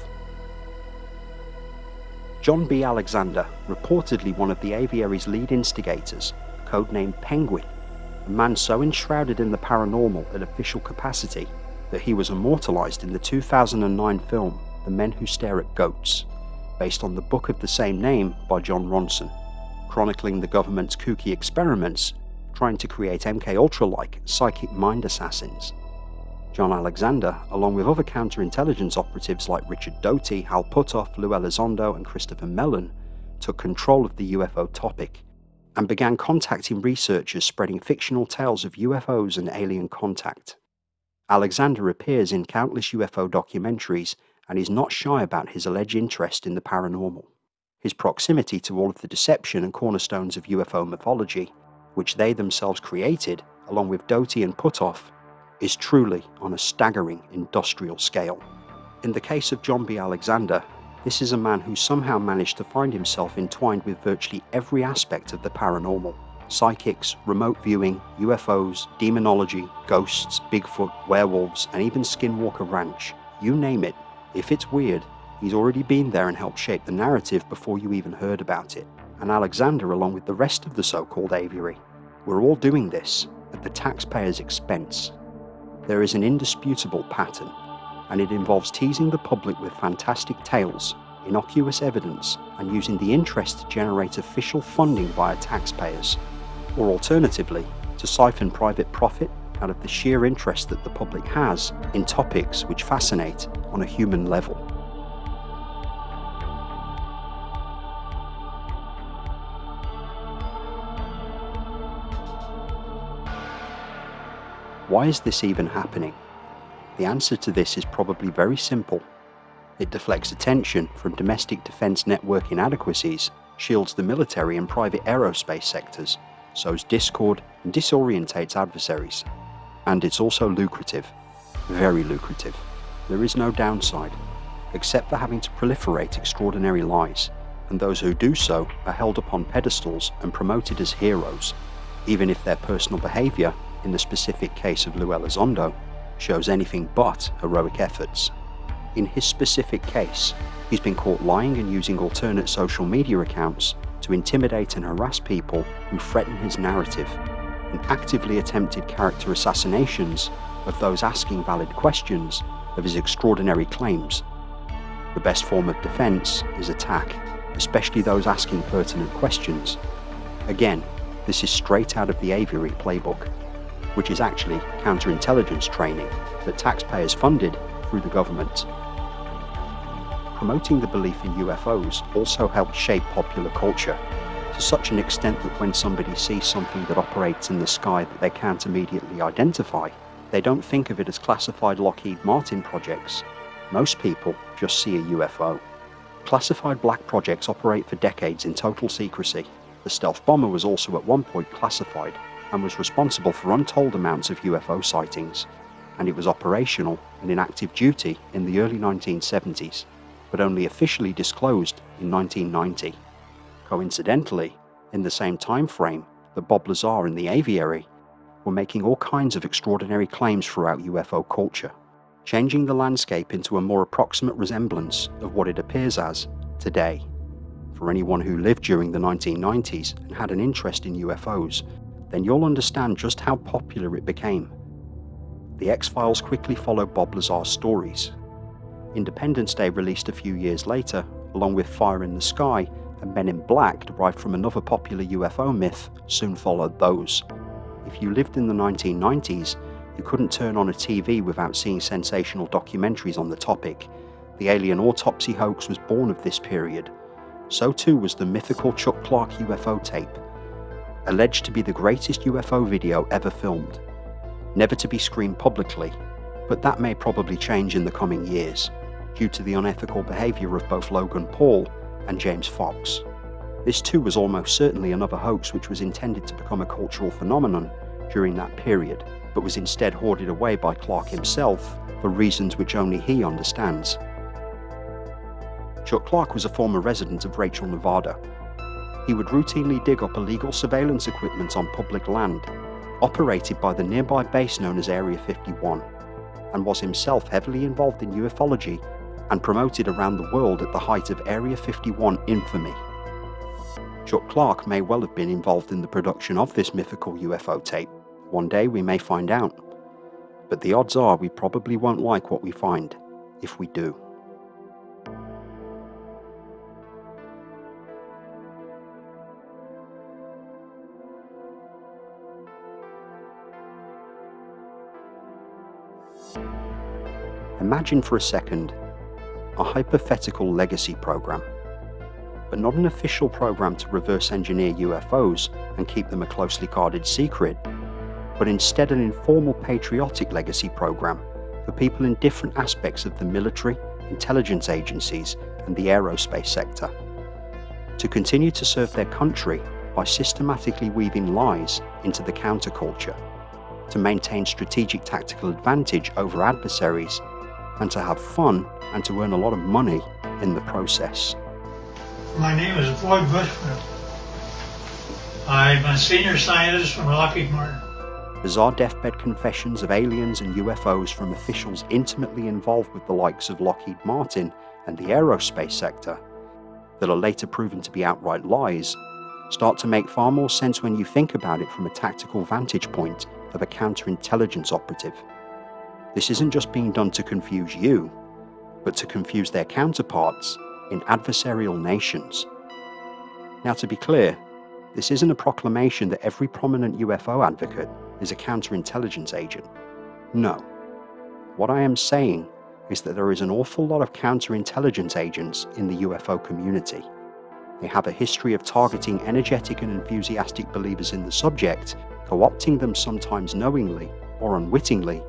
John B. Alexander, reportedly one of the aviary's lead instigators, codenamed Penguin, a man so enshrouded in the paranormal at official capacity that he was immortalized in the 2009 film The Men Who Stare at Goats, based on the book of the same name by Jon Ronson, chronicling the government's kooky experiments trying to create MK Ultra-like psychic mind assassins. John Alexander, along with other counterintelligence operatives like Richard Doty, Hal Puthoff, Lou Elizondo, and Christopher Mellon, took control of the UFO topic and began contacting researchers spreading fictional tales of UFOs and alien contact. Alexander appears in countless UFO documentaries and is not shy about his alleged interest in the paranormal. His proximity to all of the deception and cornerstones of UFO mythology, which they themselves created, along with Doty and Puthoff, is truly on a staggering industrial scale. In the case of John B. Alexander, this is a man who somehow managed to find himself entwined with virtually every aspect of the paranormal psychics, remote viewing, UFOs, demonology, ghosts, Bigfoot, werewolves, and even Skinwalker Ranch. You name it. If it's weird, he's already been there and helped shape the narrative before you even heard about it. And Alexander, along with the rest of the so called aviary, we're all doing this at the taxpayer's expense. There is an indisputable pattern, and it involves teasing the public with fantastic tales, innocuous evidence, and using the interest to generate official funding via taxpayers or alternatively, to siphon private profit out of the sheer interest that the public has in topics which fascinate on a human level. Why is this even happening? The answer to this is probably very simple. It deflects attention from domestic defence network inadequacies, shields the military and private aerospace sectors, sows discord and disorientates adversaries. And it's also lucrative. Very lucrative. There is no downside, except for having to proliferate extraordinary lies, and those who do so are held upon pedestals and promoted as heroes, even if their personal behaviour, in the specific case of Lou Elizondo, shows anything but heroic efforts. In his specific case, he's been caught lying and using alternate social media accounts to intimidate and harass people who threaten his narrative, and actively attempted character assassinations of those asking valid questions of his extraordinary claims. The best form of defence is attack, especially those asking pertinent questions. Again, this is straight out of the aviary playbook, which is actually counterintelligence training that taxpayers funded through the government promoting the belief in UFOs also helped shape popular culture, to such an extent that when somebody sees something that operates in the sky that they can't immediately identify, they don't think of it as classified Lockheed Martin projects. Most people just see a UFO. Classified black projects operate for decades in total secrecy. The stealth bomber was also at one point classified and was responsible for untold amounts of UFO sightings, and it was operational and in active duty in the early 1970s but only officially disclosed in 1990. Coincidentally, in the same time frame that Bob Lazar and the aviary were making all kinds of extraordinary claims throughout UFO culture, changing the landscape into a more approximate resemblance of what it appears as today. For anyone who lived during the 1990s and had an interest in UFOs, then you'll understand just how popular it became. The X Files quickly followed Bob Lazar's stories, Independence Day released a few years later, along with Fire in the Sky and Men in Black, derived from another popular UFO myth, soon followed those. If you lived in the 1990s, you couldn't turn on a TV without seeing sensational documentaries on the topic. The alien autopsy hoax was born of this period. So too was the mythical Chuck Clark UFO tape, alleged to be the greatest UFO video ever filmed. Never to be screened publicly, but that may probably change in the coming years due to the unethical behaviour of both Logan Paul and James Fox. This too was almost certainly another hoax which was intended to become a cultural phenomenon during that period, but was instead hoarded away by Clark himself for reasons which only he understands. Chuck Clark was a former resident of Rachel, Nevada. He would routinely dig up illegal surveillance equipment on public land, operated by the nearby base known as Area 51, and was himself heavily involved in ufology and promoted around the world at the height of Area 51 infamy. Chuck Clark may well have been involved in the production of this mythical UFO tape. One day we may find out. But the odds are we probably won't like what we find, if we do. Imagine for a second a hypothetical legacy program, but not an official program to reverse engineer UFOs and keep them a closely guarded secret, but instead an informal patriotic legacy program for people in different aspects of the military, intelligence agencies, and the aerospace sector. To continue to serve their country by systematically weaving lies into the counterculture, to maintain strategic tactical advantage over adversaries, and to have fun and to earn a lot of money in the process. My name is Boyd Bushman. I'm a senior scientist from Lockheed Martin. Bizarre deathbed confessions of aliens and UFOs from officials intimately involved with the likes of Lockheed Martin and the aerospace sector, that are later proven to be outright lies, start to make far more sense when you think about it from a tactical vantage point of a counterintelligence operative. This isn't just being done to confuse you, but to confuse their counterparts in adversarial nations. Now, to be clear, this isn't a proclamation that every prominent UFO advocate is a counterintelligence agent. No. What I am saying is that there is an awful lot of counterintelligence agents in the UFO community. They have a history of targeting energetic and enthusiastic believers in the subject, co opting them sometimes knowingly or unwittingly,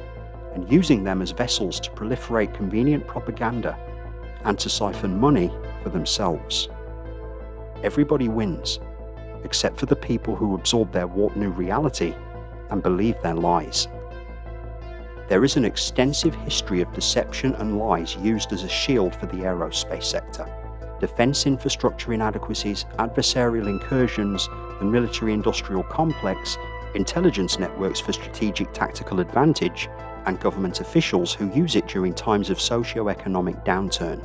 and using them as vessels to proliferate convenient propaganda and to siphon money for themselves. Everybody wins, except for the people who absorb their warped new reality and believe their lies. There is an extensive history of deception and lies used as a shield for the aerospace sector. Defence infrastructure inadequacies, adversarial incursions, the military industrial complex, intelligence networks for strategic tactical advantage, and government officials who use it during times of socio-economic downturn.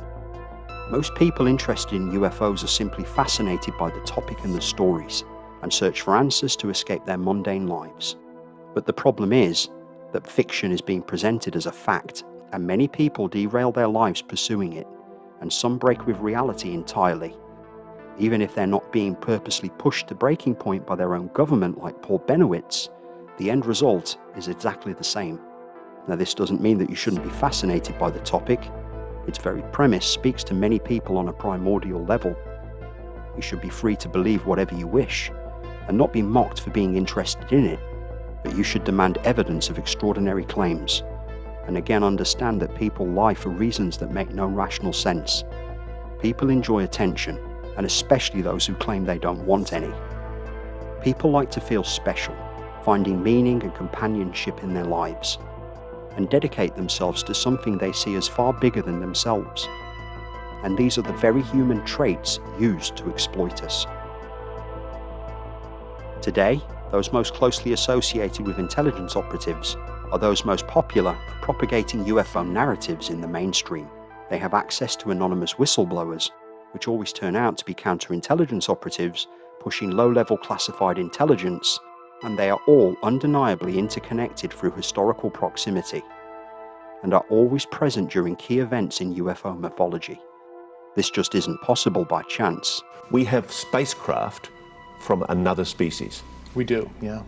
Most people interested in UFOs are simply fascinated by the topic and the stories, and search for answers to escape their mundane lives. But the problem is that fiction is being presented as a fact, and many people derail their lives pursuing it, and some break with reality entirely. Even if they're not being purposely pushed to breaking point by their own government like Paul Bennewitz, the end result is exactly the same. Now, this doesn't mean that you shouldn't be fascinated by the topic. Its very premise speaks to many people on a primordial level. You should be free to believe whatever you wish, and not be mocked for being interested in it but you should demand evidence of extraordinary claims, and again understand that people lie for reasons that make no rational sense. People enjoy attention, and especially those who claim they don't want any. People like to feel special, finding meaning and companionship in their lives, and dedicate themselves to something they see as far bigger than themselves. And these are the very human traits used to exploit us. Today, those most closely associated with intelligence operatives are those most popular for propagating UFO narratives in the mainstream. They have access to anonymous whistleblowers, which always turn out to be counterintelligence operatives pushing low level classified intelligence, and they are all undeniably interconnected through historical proximity, and are always present during key events in UFO mythology. This just isn't possible by chance. We have spacecraft from another species. We do, yeah.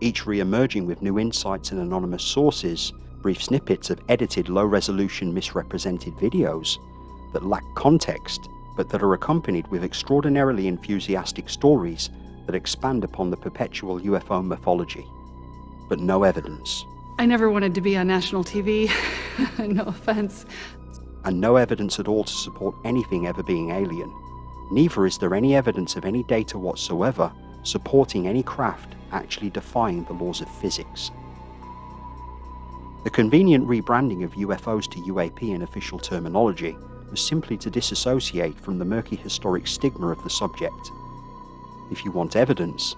Each re emerging with new insights and anonymous sources, brief snippets of edited low resolution misrepresented videos that lack context but that are accompanied with extraordinarily enthusiastic stories that expand upon the perpetual UFO mythology. But no evidence. I never wanted to be on national TV. no offense. And no evidence at all to support anything ever being alien. Neither is there any evidence of any data whatsoever supporting any craft actually defying the laws of physics. The convenient rebranding of UFOs to UAP in official terminology was simply to disassociate from the murky historic stigma of the subject. If you want evidence,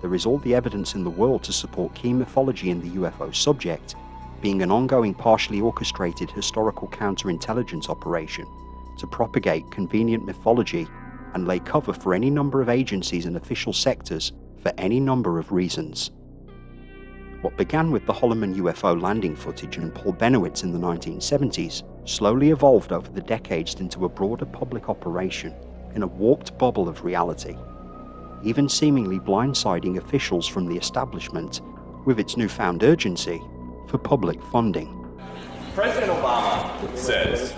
there is all the evidence in the world to support key mythology in the UFO subject being an ongoing partially orchestrated historical counterintelligence operation to propagate convenient mythology and lay cover for any number of agencies and official sectors for any number of reasons. What began with the Holloman UFO landing footage and Paul Bennewitz in the 1970s slowly evolved over the decades into a broader public operation in a warped bubble of reality, even seemingly blindsiding officials from the establishment with its newfound urgency for public funding. President Obama says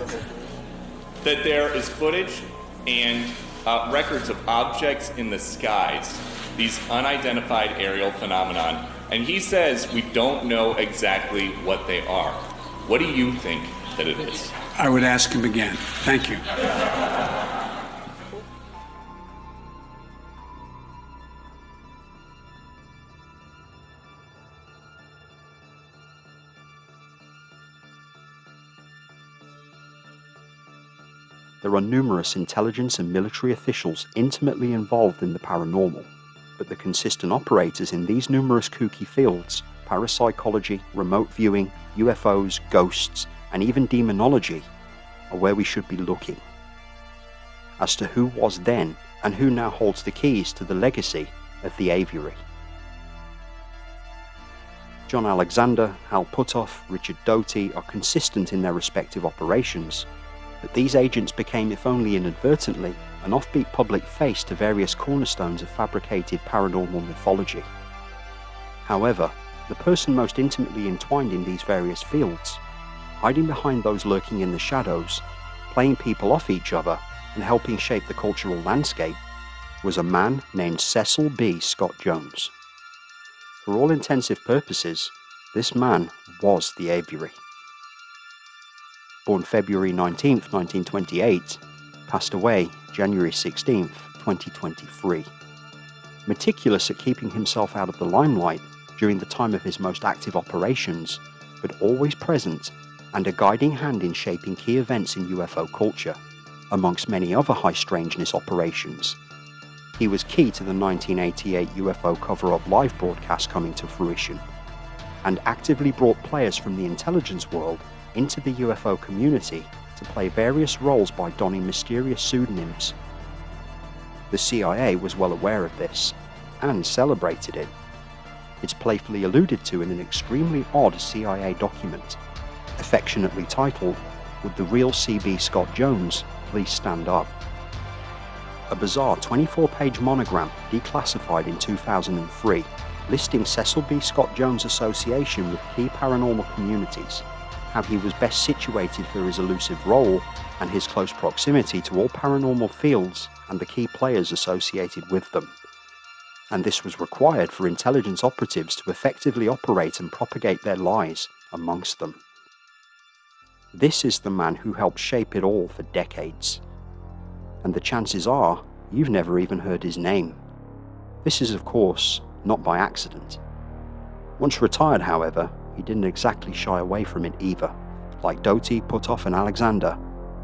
that there is footage and uh, records of objects in the skies, these unidentified aerial phenomenon, And he says we don't know exactly what they are. What do you think that it is? I would ask him again. Thank you. There are numerous intelligence and military officials intimately involved in the paranormal, but the consistent operators in these numerous kooky fields parapsychology, remote viewing, UFOs, ghosts, and even demonology are where we should be looking. As to who was then and who now holds the keys to the legacy of the aviary. John Alexander, Hal Puthoff, Richard Doty are consistent in their respective operations, but these agents became, if only inadvertently, an offbeat public face to various cornerstones of fabricated paranormal mythology. However, the person most intimately entwined in these various fields, hiding behind those lurking in the shadows, playing people off each other, and helping shape the cultural landscape, was a man named Cecil B. Scott Jones. For all intensive purposes, this man was the aviary. Born February 19, 1928, passed away January 16, 2023. Meticulous at keeping himself out of the limelight during the time of his most active operations, but always present and a guiding hand in shaping key events in UFO culture, amongst many other high strangeness operations. He was key to the 1988 UFO cover up live broadcast coming to fruition, and actively brought players from the intelligence world into the UFO community to play various roles by donning mysterious pseudonyms. The CIA was well aware of this and celebrated it. It's playfully alluded to in an extremely odd CIA document, affectionately titled, Would the Real CB Scott Jones Please Stand Up? A bizarre 24 page monogram declassified in 2003 listing Cecil B. Scott Jones' association with key paranormal communities how he was best situated for his elusive role, and his close proximity to all paranormal fields and the key players associated with them. And this was required for intelligence operatives to effectively operate and propagate their lies amongst them. This is the man who helped shape it all for decades. And the chances are you've never even heard his name. This is, of course, not by accident. Once retired, however, he didn't exactly shy away from it either. Like Doty, Puthoff, and Alexander,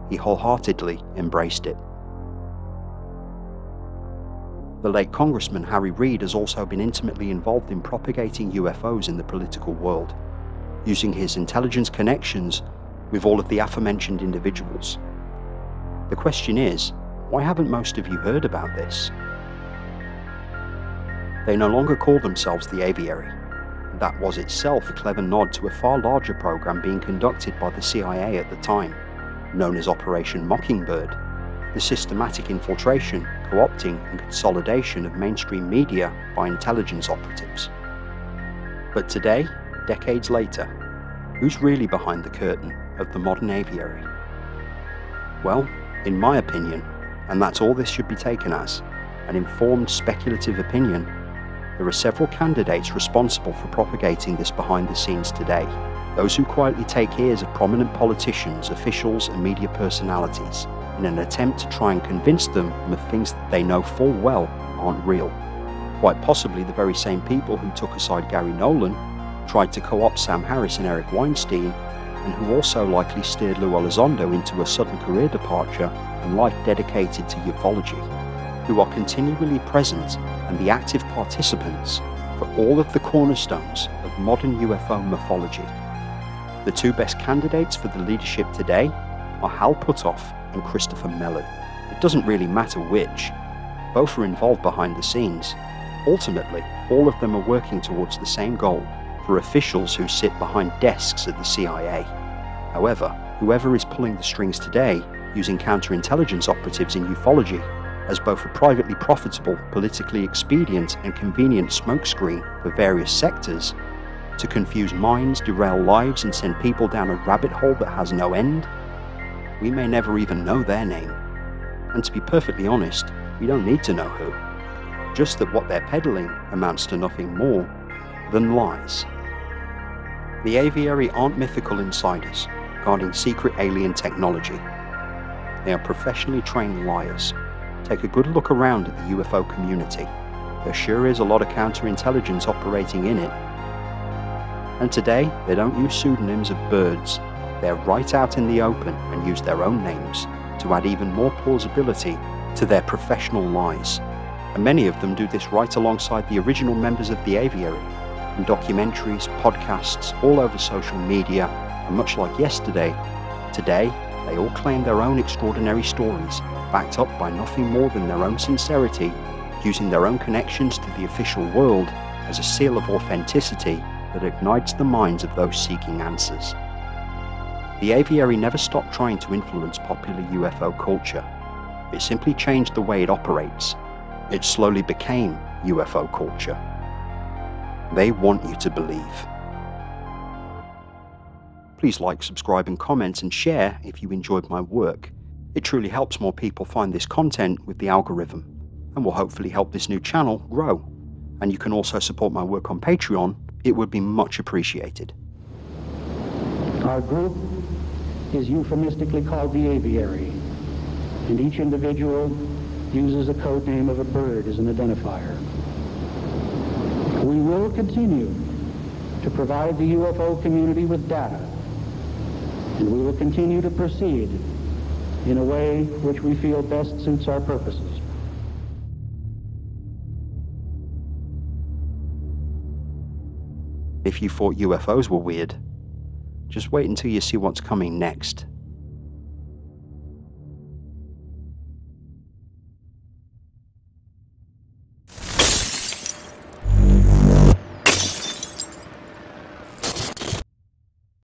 he wholeheartedly embraced it. The late Congressman Harry Reid has also been intimately involved in propagating UFOs in the political world, using his intelligence connections with all of the aforementioned individuals. The question is, why haven't most of you heard about this? They no longer call themselves the Aviary. That was itself a clever nod to a far larger program being conducted by the CIA at the time, known as Operation Mockingbird, the systematic infiltration, co-opting and consolidation of mainstream media by intelligence operatives. But today, decades later, who's really behind the curtain of the modern aviary? Well, in my opinion, and that's all this should be taken as, an informed speculative opinion there are several candidates responsible for propagating this behind the scenes today. Those who quietly take ears of prominent politicians, officials, and media personalities in an attempt to try and convince them of things that they know full well aren't real. Quite possibly the very same people who took aside Garry Nolan, tried to co opt Sam Harris and Eric Weinstein, and who also likely steered Lou Elizondo into a sudden career departure and life dedicated to ufology who are continually present and the active participants for all of the cornerstones of modern UFO mythology. The two best candidates for the leadership today are Hal Puthoff and Christopher Mellon. It doesn't really matter which, both are involved behind the scenes. Ultimately, all of them are working towards the same goal for officials who sit behind desks at the CIA. However, whoever is pulling the strings today using counterintelligence operatives in ufology as both a privately profitable, politically expedient, and convenient smokescreen for various sectors, to confuse minds, derail lives, and send people down a rabbit hole that has no end? We may never even know their name. And to be perfectly honest, we don't need to know who. Just that what they're peddling amounts to nothing more than lies. The aviary aren't mythical insiders guarding secret alien technology. They are professionally trained liars. Take a good look around at the UFO community. There sure is a lot of counterintelligence operating in it. And today, they don't use pseudonyms of birds. They're right out in the open and use their own names to add even more plausibility to their professional lies. And many of them do this right alongside the original members of the aviary in documentaries, podcasts, all over social media, and much like yesterday, today they all claim their own extraordinary stories, backed up by nothing more than their own sincerity, using their own connections to the official world as a seal of authenticity that ignites the minds of those seeking answers. The aviary never stopped trying to influence popular UFO culture. It simply changed the way it operates. It slowly became UFO culture. They want you to believe. Please like, subscribe, and comment and share if you enjoyed my work. It truly helps more people find this content with the algorithm and will hopefully help this new channel grow. And you can also support my work on Patreon, it would be much appreciated. Our group is euphemistically called the aviary, and each individual uses a code name of a bird as an identifier. We will continue to provide the UFO community with data and we will continue to proceed in a way which we feel best suits our purposes. If you thought UFOs were weird, just wait until you see what's coming next.